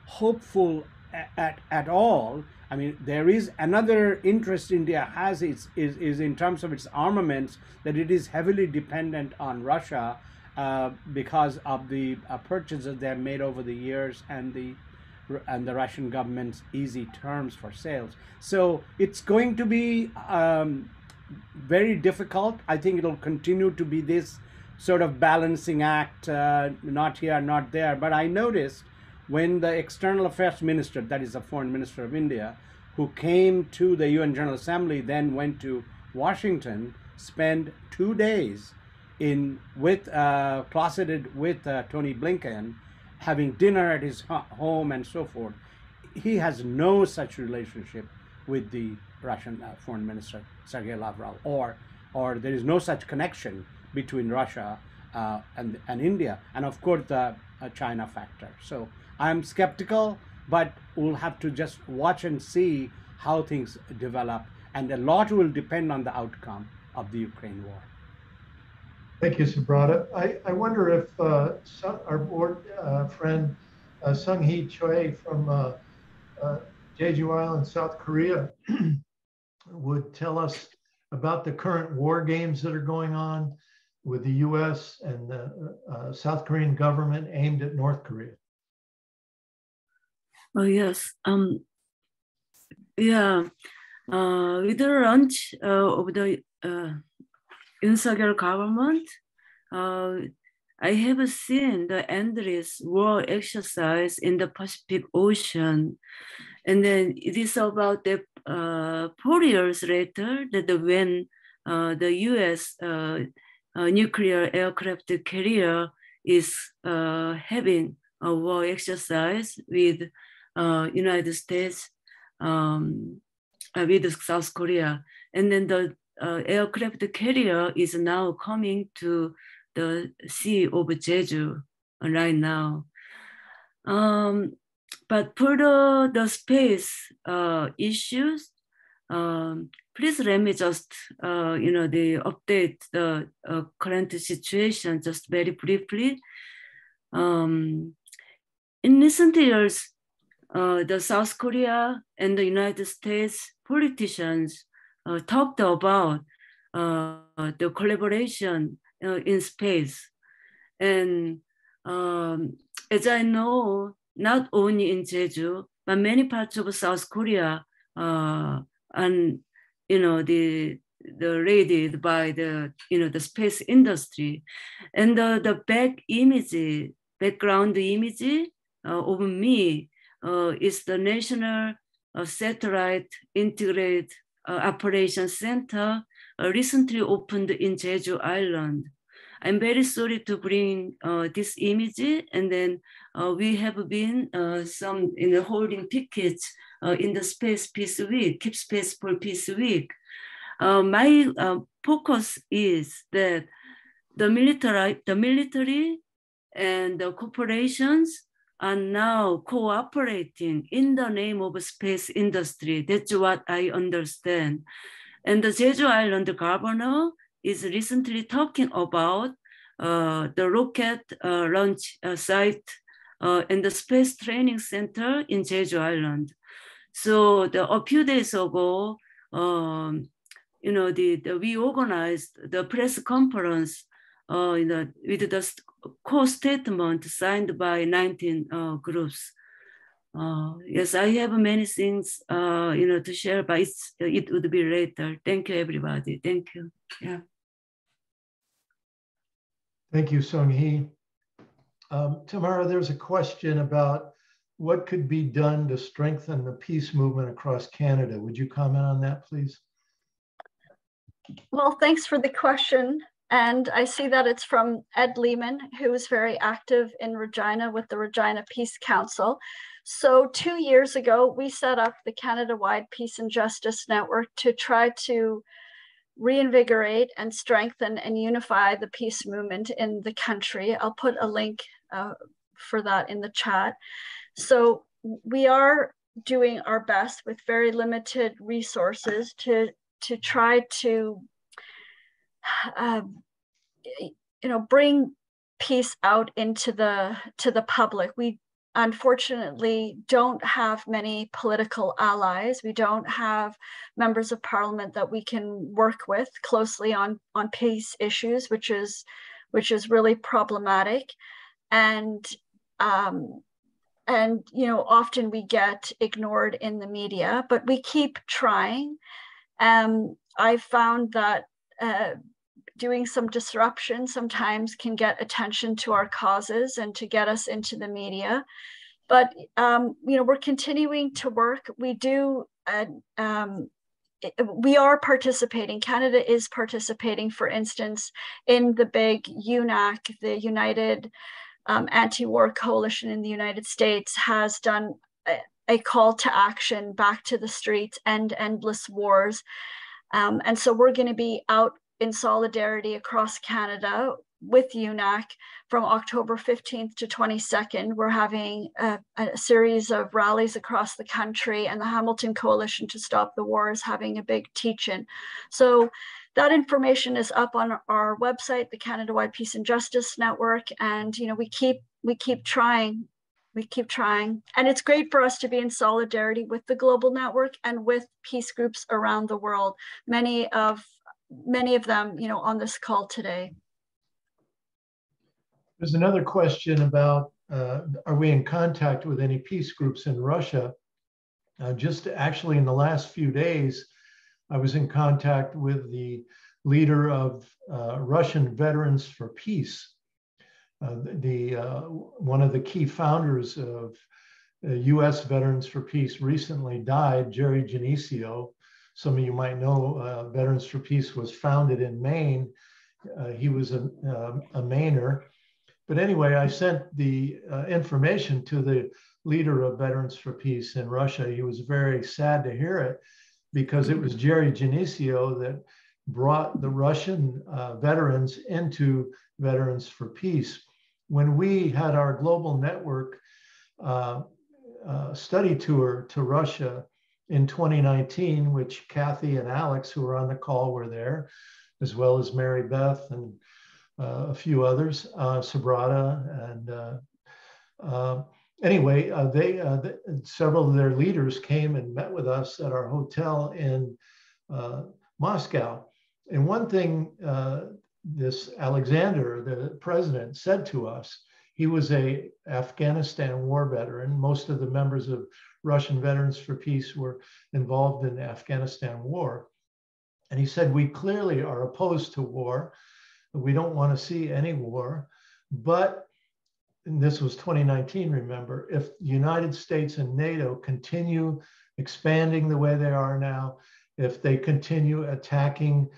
F: hopeful at, at, at all. I mean, there is another interest India has is, is, is in terms of its armaments that it is heavily dependent on Russia uh, because of the uh, purchases they have made over the years and the and the Russian government's easy terms for sales. So it's going to be um, very difficult. I think it'll continue to be this sort of balancing act, uh, not here, not there. But I noticed when the external affairs minister, that is the foreign minister of India, who came to the UN General Assembly, then went to Washington, spent two days in with uh, closeted with uh, Tony Blinken, having dinner at his home and so forth. He has no such relationship with the Russian uh, foreign minister Sergei Lavrov, or or there is no such connection between Russia uh, and and India, and of course the uh, China factor. So I'm skeptical, but we'll have to just watch and see how things develop, and a lot will depend on the outcome of the Ukraine war.
A: Thank you, Subrata. I, I wonder if uh, our board uh, friend uh, Sung Hee Choi from uh, uh, Jeju Island, South Korea, would tell us about the current war games that are going on with the US and the uh, South Korean government aimed at North Korea.
H: Oh, yes. Um, yeah. Uh, with the launch uh, of the uh, government, uh, I have seen the endless war exercise in the Pacific Ocean. And then it is about the uh, four years later that when uh, the US uh, uh, nuclear aircraft carrier is uh, having a war exercise with United States, um, with South Korea. And then the aircraft carrier is now coming to the Sea of Jeju right now. Um, but for the, the space uh, issues, um, please let me just, uh, you know, the update the uh, current situation just very briefly. Um, in recent years, uh, the South Korea and the United States politicians uh, talked about uh, the collaboration in space. And um, as I know, not only in Jeju, but many parts of South Korea, uh, and you know the the raided by the you know the space industry, and the the back image, background image uh, of me uh, is the National uh, Satellite Integrated uh, Operations Center, uh, recently opened in Jeju Island. I'm very sorry to bring uh, this image and then we have been some in the holding tickets in the Space Peace Week, Keep Space for Peace Week. My focus is that the military, the military and the corporations are now cooperating in the name of space industry. That's what I understand. And the Jeju Island governor is recently talking about uh, the rocket uh, launch uh, site uh, and the space training center in Jeju Island. So the, a few days ago, um, you know, the, the, we organized the press conference uh, you know, with the co-statement signed by 19 uh, groups. Uh, yes, I have many things, uh, you know, to share, but it's, it would be later. Thank you, everybody. Thank you. Yeah.
A: Thank you, Sung Hee. Um, Tamara, there's a question about what could be done to strengthen the peace movement across Canada. Would you comment on that, please?
G: Well, thanks for the question. And I see that it's from Ed Lehman, who is very active in Regina with the Regina Peace Council. So, two years ago, we set up the Canada wide Peace and Justice Network to try to reinvigorate and strengthen and unify the peace movement in the country. I'll put a link uh, for that in the chat. So, we are doing our best with very limited resources to to try to uh, you know bring peace out into the to the public. We unfortunately don't have many political allies. We don't have members of parliament that we can work with closely on on peace issues which is which is really problematic. And um, and you know often we get ignored in the media but we keep trying. Um, i found that uh, doing some disruption sometimes can get attention to our causes and to get us into the media. But um, you know, we're continuing to work. We do. Uh, um, we are participating. Canada is participating, for instance, in the big UNAC, the United um, Anti-War Coalition in the United States, has done a, a call to action back to the streets, end endless wars. Um, and so we're going to be out in solidarity across Canada with UNAC from October 15th to 22nd. We're having a, a, series of rallies across the country, and the Hamilton Coalition to Stop the War is having a big teach-in. So that information is up on our website, the Canada-wide Peace and Justice Network, and you know we keep we keep trying. We keep trying. And it's great for us to be in solidarity with the global network and with peace groups around the world. Many of many of them, you know, on this call today.
A: There's another question about uh, are we in contact with any peace groups in Russia? Uh, just actually in the last few days, I was in contact with the leader of uh, Russian Veterans for Peace. Uh, the uh, one of the key founders of U.S. Uh, Veterans for Peace recently died, Jerry Genesio, some of you might know uh, Veterans for Peace was founded in Maine. Uh, he was a, uh, a Mainer. But anyway, I sent the uh, information to the leader of Veterans for Peace in Russia. He was very sad to hear it because it was Jerry Genesio that brought the Russian uh, veterans into Veterans for Peace. When we had our global network uh, study tour to Russia, in 2019, which Kathy and Alex, who were on the call, were there, as well as Mary Beth and uh, a few others, uh, Subrata. And uh, uh anyway, uh, they, uh, several of their leaders came and met with us at our hotel in Moscow. And one thing this Alexander, the president, said to us, he was a Afghanistan war veteran. Most of the members of Russian Veterans for Peace were involved in the Afghanistan war. And he said, We clearly are opposed to war. We don't want to see any war. But this was 2019, remember, if the United States and NATO continue expanding the way they are now, if they continue attacking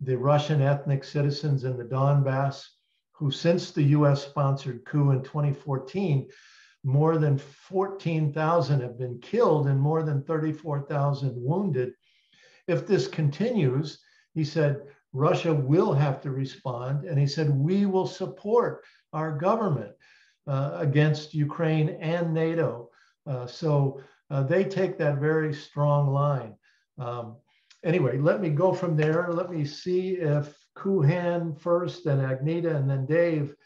A: the Russian ethnic citizens in the Donbass, who since the US sponsored coup in 2014 more than 14,000 have been killed and more than 34,000 wounded. If this continues, he said, Russia will have to respond. And he said, we will support our government uh, against Ukraine and NATO. Uh, so uh, they take that very strong line. Um, anyway, let me go from there. Let me see if Koohan first, and Agneta, and then Dave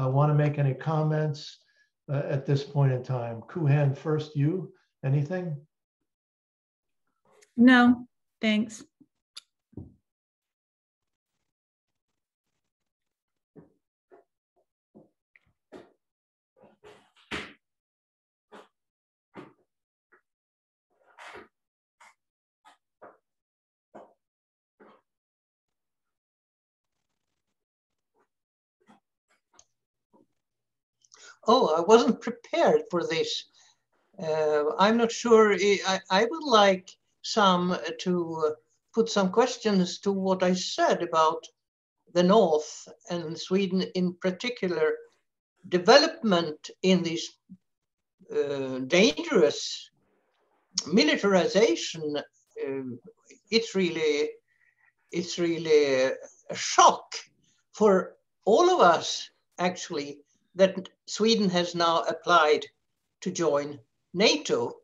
A: uh, want to make any comments uh, at this point in time. Koohan first, you, anything?
D: No, thanks.
C: Oh, I wasn't prepared for this. Uh, I'm not sure. I, I would like some to put some questions to what I said about the North and Sweden in particular, development in this uh, dangerous militarization. Uh, it's really, it's really a shock for all of us, actually, that Sweden has now applied to join NATO.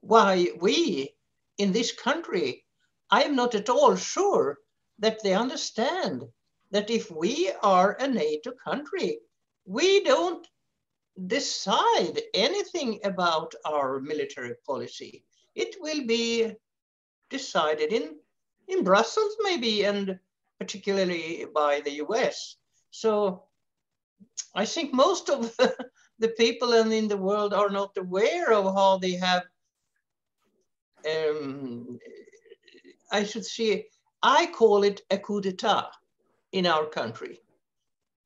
C: Why we in this country, I am not at all sure that they understand that if we are a NATO country, we don't decide anything about our military policy. It will be decided in, in Brussels, maybe, and particularly by the US. So I think most of the people in the world are not aware of how they have, um, I should say, I call it a coup d'etat in our country.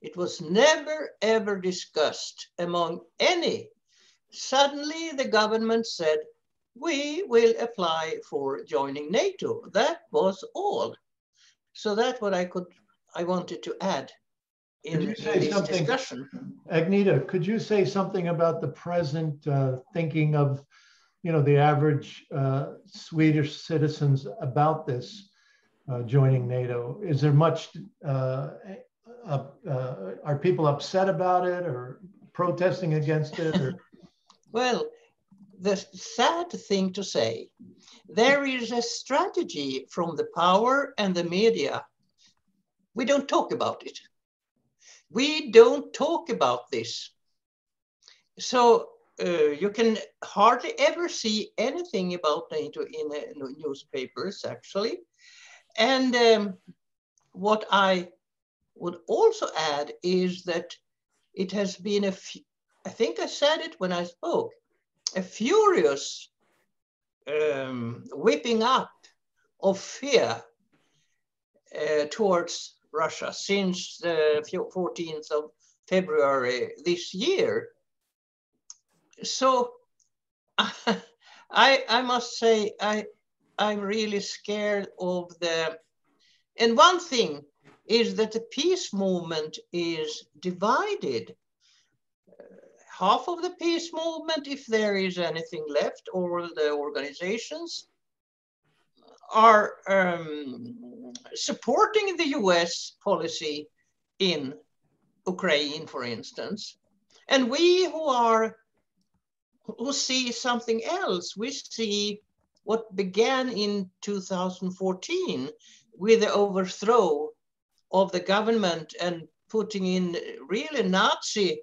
C: It was never ever discussed among any. Suddenly the government said, we will apply for joining NATO. That was all. So that's what I could, I wanted to add in,
A: you say
C: this
A: something-
C: discussion.
A: Agneta, could you say something about the present uh, thinking of, you know, the average uh, Swedish citizens about this uh, joining NATO? Is there much, uh, uh, uh, are people upset about it or protesting against it? Or
C: Well, the sad thing to say, there is a strategy from the power and the media. We don't talk about it. We don't talk about this. So uh, you can hardly ever see anything about NATO in uh, newspapers, actually. And um, what I would also add is that it has been a, I think I said it when I spoke, a furious um, whipping up of fear uh, towards Russia since the 14th of February this year. So I, I must say, I, I'm really scared of the, and one thing is that the peace movement is divided. Half of the peace movement, if there is anything left, or the organizations are um, supporting the US policy in Ukraine, for instance. And we who are who see something else, we see what began in 2014 with the overthrow of the government and putting in really Nazi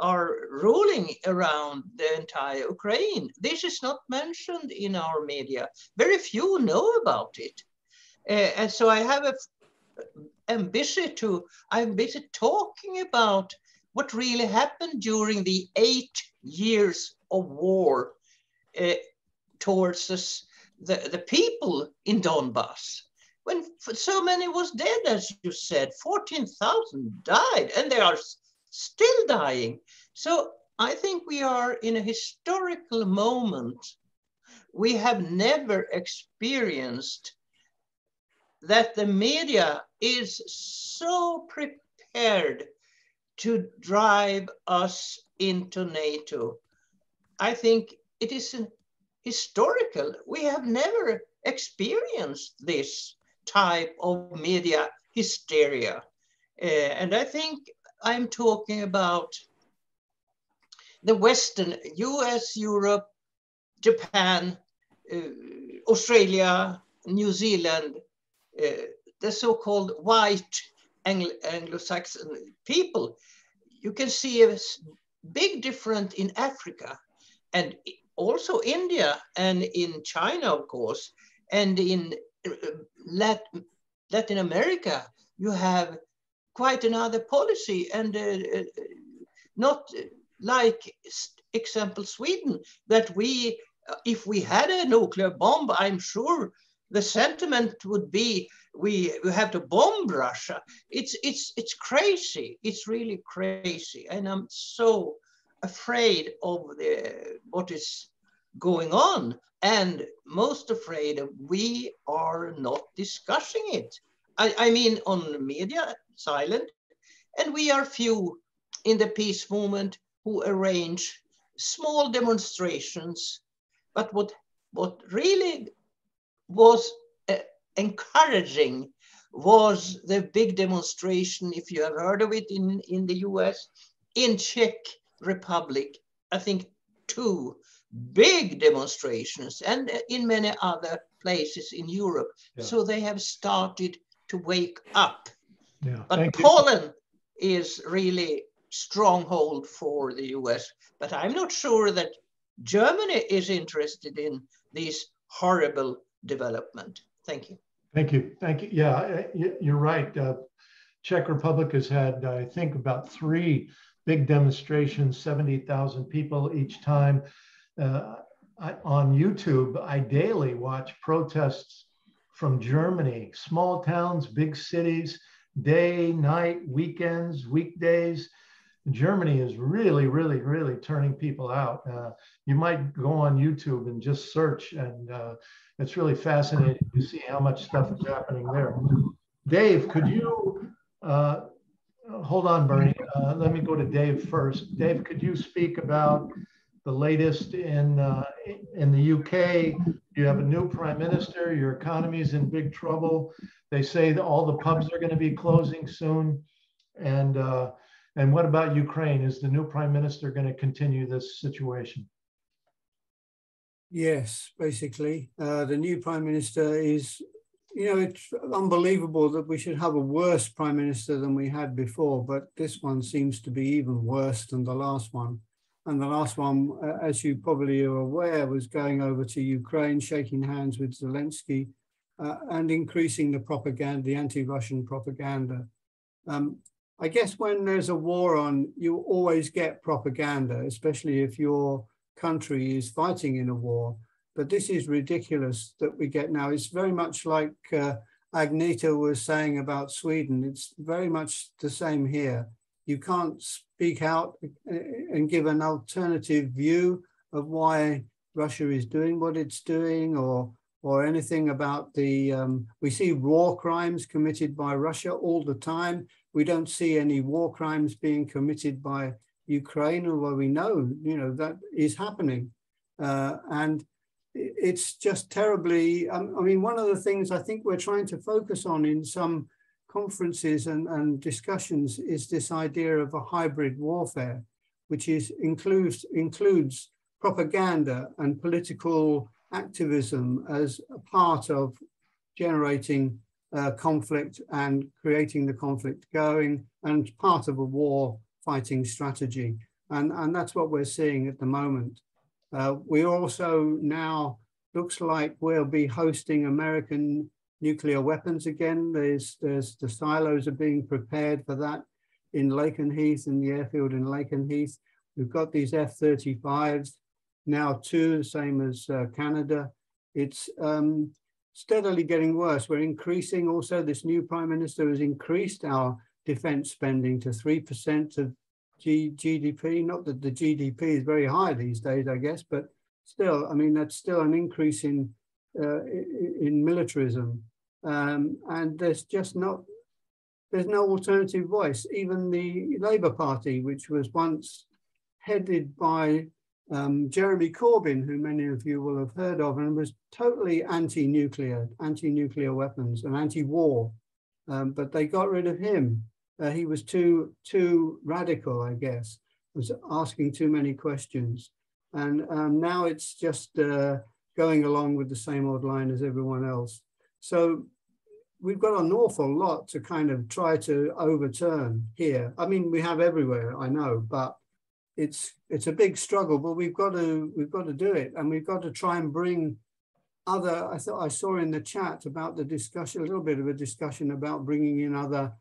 C: are ruling around the entire Ukraine. This is not mentioned in our media. Very few know about it. Uh, and so I have a, busy to, I'm busy talking about what really happened during the eight years of war uh, towards us, the, the people in Donbass. When so many was dead, as you said, 14,000 died, and they are still dying. So I think we are in a historical moment. We have never experienced that the media is so prepared to drive us into NATO. I think it is historical. We have never experienced this type of media hysteria. Uh, and I think I'm talking about the Western, US, Europe, Japan, uh, Australia, New Zealand, uh, the so-called white Anglo-Saxon people, you can see a big difference in Africa and also India and in China, of course, and in uh, Latin America, you have quite another policy and uh, uh not like example Sweden that we uh, if we had a nuclear bomb I'm sure the sentiment would be we, we have to bomb Russia. It's it's it's crazy. It's really crazy. And I'm so afraid of the what is going on. And most afraid of we are not discussing it. I, I mean on the media silent and we are few in the peace movement who arrange small demonstrations. But what, what really was uh, encouraging was the big demonstration, if you have heard of it in, in the US, in Czech Republic, I think two big demonstrations and in many other places in Europe. Yeah. So they have started to wake up.
A: Yeah,
C: but Poland you. is really stronghold for the US. But I'm not sure that Germany is interested in this horrible development. Thank you.
A: Thank you. Thank you. Yeah, you're right. Uh, Czech Republic has had, I think, about three big demonstrations, 70,000 people each time. Uh, I, on YouTube, I daily watch protests from Germany, small towns, big cities, day, night, weekends, weekdays. Germany is really, really, really turning people out. Uh, you might go on YouTube and just search, and uh, it's really fascinating to see how much stuff is happening there. Dave, could you uh, hold on, Bernie? Uh, let me go to Dave first. Dave, could you speak about the latest in uh, in the UK? You have a new prime minister. Your economy is in big trouble. They say that all the pubs are going to be closing soon, and uh, and what about Ukraine? Is the new prime minister going to continue this situation?
B: Yes, basically. Uh, the new prime minister is, you know, it's unbelievable that we should have a worse prime minister than we had before, but this one seems to be even worse than the last one. And the last one, uh, as you probably are aware, was going over to Ukraine, shaking hands with Zelensky, uh, and increasing the propaganda, the anti Russian propaganda. Um, I guess when there's a war on, you always get propaganda, especially if your country is fighting in a war. But this is ridiculous that we get now. It's very much like uh, Agneta was saying about Sweden. It's very much the same here. You can't speak out uh, and give an alternative view of why Russia is doing what it's doing or or anything about the um, we see war crimes committed by Russia all the time we don't see any war crimes being committed by Ukraine, although we know, you know, that is happening. Uh, and it's just terribly, um, I mean, one of the things I think we're trying to focus on in some conferences and, and discussions is this idea of a hybrid warfare, which is includes, includes propaganda and political activism as a part of generating uh, conflict and creating the conflict going and part of a war fighting strategy. And, and that's what we're seeing at the moment. Uh, we also now looks like we'll be hosting American nuclear weapons again. There's, there's the silos are being prepared for that in Lakenheath, in the airfield in Lakenheath. We've got these F-35s, now two, the same as uh, Canada. It's um, steadily getting worse. We're increasing also, this new prime minister has increased our defense spending to 3% of G GDP. Not that the GDP is very high these days, I guess, but still, I mean, that's still an increase in, uh, in militarism. Um, and there's just not, there's no alternative voice. Even the Labour Party, which was once headed by um, Jeremy Corbyn, who many of you will have heard of, and was totally anti-nuclear, anti-nuclear weapons and anti-war. Um, but they got rid of him. Uh, he was too too radical, I guess. Was asking too many questions, and um, now it's just uh, going along with the same old line as everyone else. So we've got an awful lot to kind of try to overturn here. I mean, we have everywhere, I know, but it's it's a big struggle. But we've got to we've got to do it, and we've got to try and bring other. I thought I saw in the chat about the discussion, a little bit of a discussion about bringing in other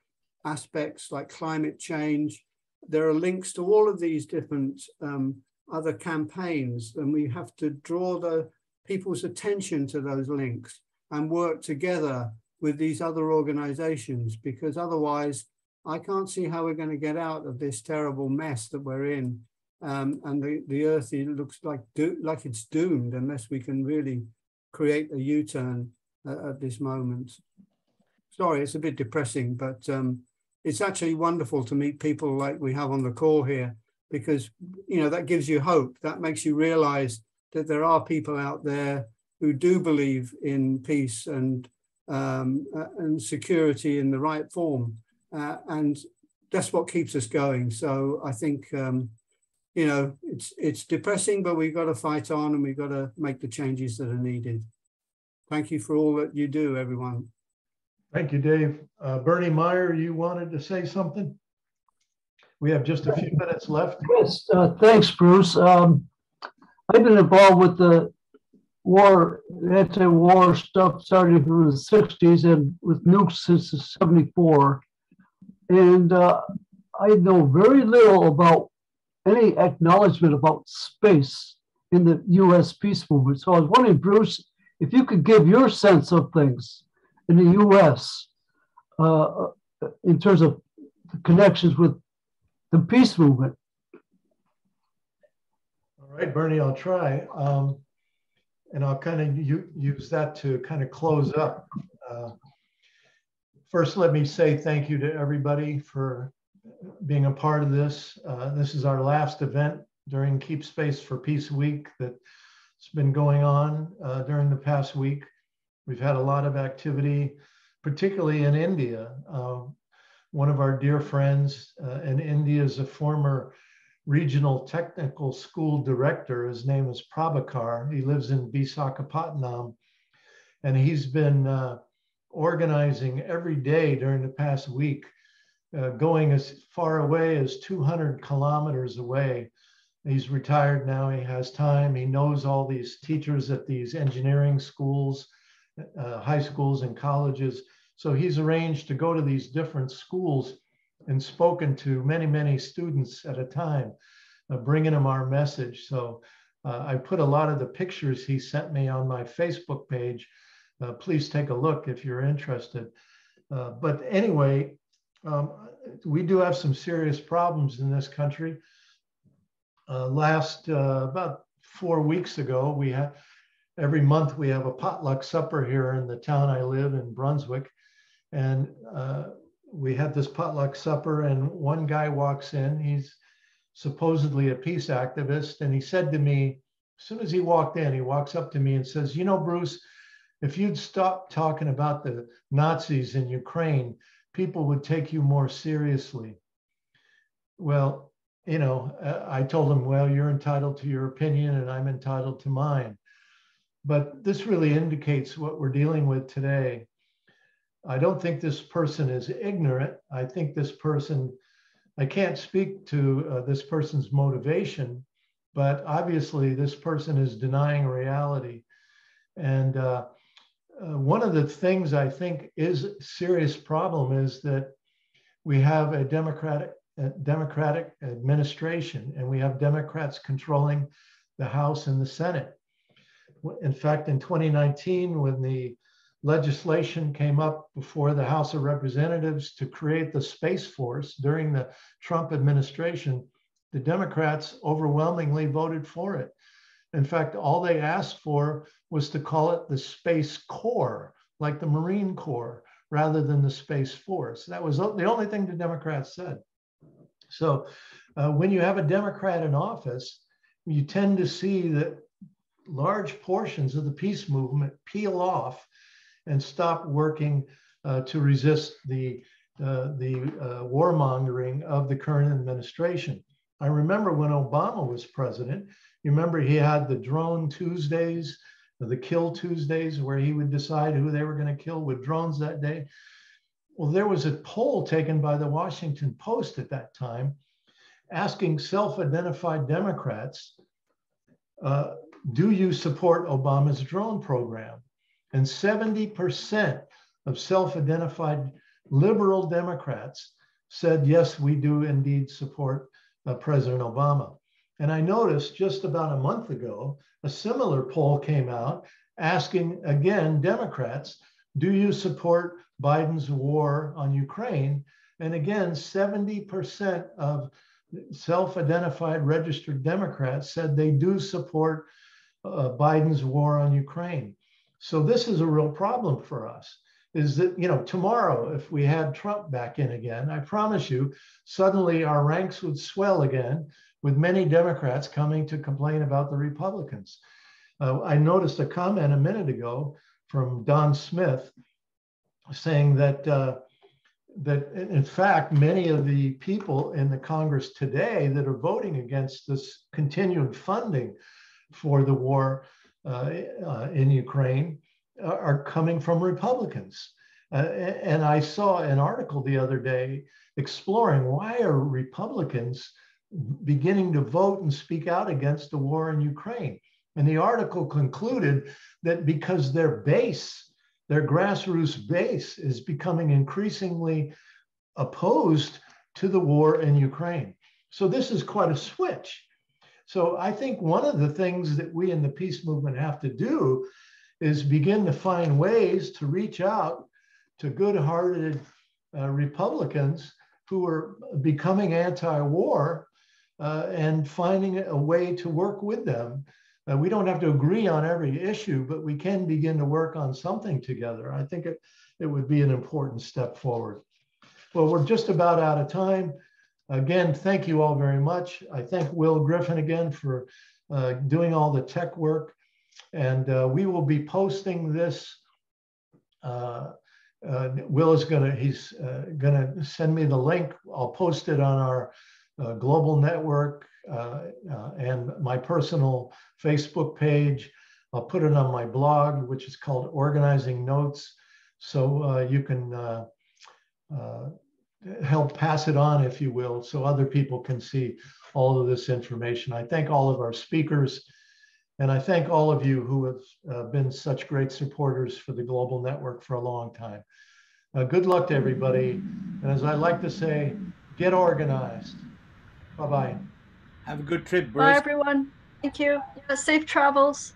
B: aspects like climate change. There are links to all of these different um, other campaigns, and we have to draw the people's attention to those links and work together with these other organizations because otherwise I can't see how we're going to get out of this terrible mess that we're in. Um, and the, the earth looks like do, like it's doomed unless we can really create a U-turn uh, at this moment. Sorry, it's a bit depressing, but um, it's actually wonderful to meet people like we have on the call here because you know that gives you hope. That makes you realize that there are people out there who do believe in peace and um, uh, and security in the right form, uh, and that's what keeps us going. So I think um, you know it's it's depressing, but we've got to fight on and we've got to make the changes that are needed. Thank you for all that you do, everyone.
A: Thank you, Dave. Uh, Bernie Meyer, you wanted to say something? We have just a few minutes left.
I: Yes, uh, thanks, Bruce. Um, I've been involved with the war, anti-war stuff started from the 60s and with nukes since 74. And uh, I know very little about any acknowledgement about space in the US peace movement. So I was wondering, Bruce, if you could give your sense of things in the US uh, in terms of connections with the peace movement.
A: All right, Bernie, I'll try. Um, and I'll kind of use that to kind of close up. Uh, first, let me say thank you to everybody for being a part of this. Uh, this is our last event during Keep Space for Peace Week that's been going on uh, during the past week. We've had a lot of activity, particularly in India. Uh, one of our dear friends uh, in India is a former regional technical school director. His name is Prabhakar. He lives in Visakhapatnam. And he's been uh, organizing every day during the past week, uh, going as far away as 200 kilometers away. He's retired now. He has time. He knows all these teachers at these engineering schools, uh, high schools, and colleges. So he's arranged to go to these different schools and spoken to many, many students at a time, uh, bringing them our message. So uh, I put a lot of the pictures he sent me on my Facebook page. Uh, please take a look if you're interested. Uh, but anyway, um, we do have some serious problems in this country. Uh, last uh, about four weeks ago, we have every month we have a potluck supper here in the town I live in Brunswick, and we had this potluck supper and one guy walks in. He's supposedly a peace activist. And he said to me as soon as he walked in he walks up to me and says you know bruce if you'd stop talking about the nazis in ukraine people would take you more seriously. Well you know uh, i told him well you're entitled to your opinion and i'm entitled to mine. But this really indicates what we're dealing with today I don't think this person is ignorant. I think this person, I can't speak to uh, this person's motivation, but obviously this person is denying reality. And uh, uh, one of the things I think is serious problem is that we have a democratic a democratic administration and we have Democrats controlling the House and the Senate. In fact, in 2019, when the legislation came up before the House of Representatives to create the Space Force during the Trump administration, the Democrats overwhelmingly voted for it. In fact, all they asked for was to call it the Space Corps, like the Marine Corps, rather than the Space Force. That was the only thing the Democrats said. So uh, when you have a Democrat in office, you tend to see that large portions of the peace movement peel off and stop working uh, to resist the, uh, the uh, warmongering of the current administration. I remember when Obama was president, you remember he had the drone Tuesdays the Kill Tuesdays, where he would decide who they were going to kill with drones that day. Well, there was a poll taken by the Washington Post at that time asking self identified Democrats, uh, do you support Obama's drone program? And 70% of self identified liberal Democrats said, yes, we do indeed support uh, President Obama. And I noticed just about a month ago, a similar poll came out asking again Democrats, do you support Biden's war on Ukraine? And again, 70% of self identified registered Democrats said they do support uh, Biden's war on Ukraine. So this is a real problem for us. Is that, you know, tomorrow, if we had Trump back in again, I promise you, suddenly our ranks would swell again with many Democrats coming to complain about the Republicans. Uh, I noticed a comment a minute ago from Don Smith saying that uh, that in fact many of the people in the Congress today that are voting against this continued funding for the war Uh, uh, in Ukraine uh, are coming from Republicans. Uh, and I saw an article the other day exploring why are Republicans beginning to vote and speak out against the war in Ukraine. And the article concluded that because their base, their grassroots base, is becoming increasingly opposed to the war in Ukraine. So this is quite a switch. So I think one of the things that we in the peace movement have to do is begin to find ways to reach out to good hearted uh, Republicans who are becoming anti war uh, and finding a way to work with them. Uh, we don't have to agree on every issue, but we can begin to work on something together. I think it, it would be an important step forward. Well, we're just about out of time. Again, thank you all very much. I thank Will Griffin again for uh, doing all the tech work. And uh, we will be posting this. Uh, uh Will is gonna, he's uh, gonna send me the link. I'll post it on our uh, global network and my personal Facebook page. I'll put it on my blog, which is called Organizing Notes. So you can help pass it on, if you will, so other people can see all of this information. I thank all of our speakers, and I thank all of you who have uh, been such great supporters for the Global Network for a long time. Uh, good luck to everybody. And as I like to say, get organized. Bye-bye.
F: Have a good trip,
G: Bruce. Bye, everyone. Thank you. Yeah, safe travels.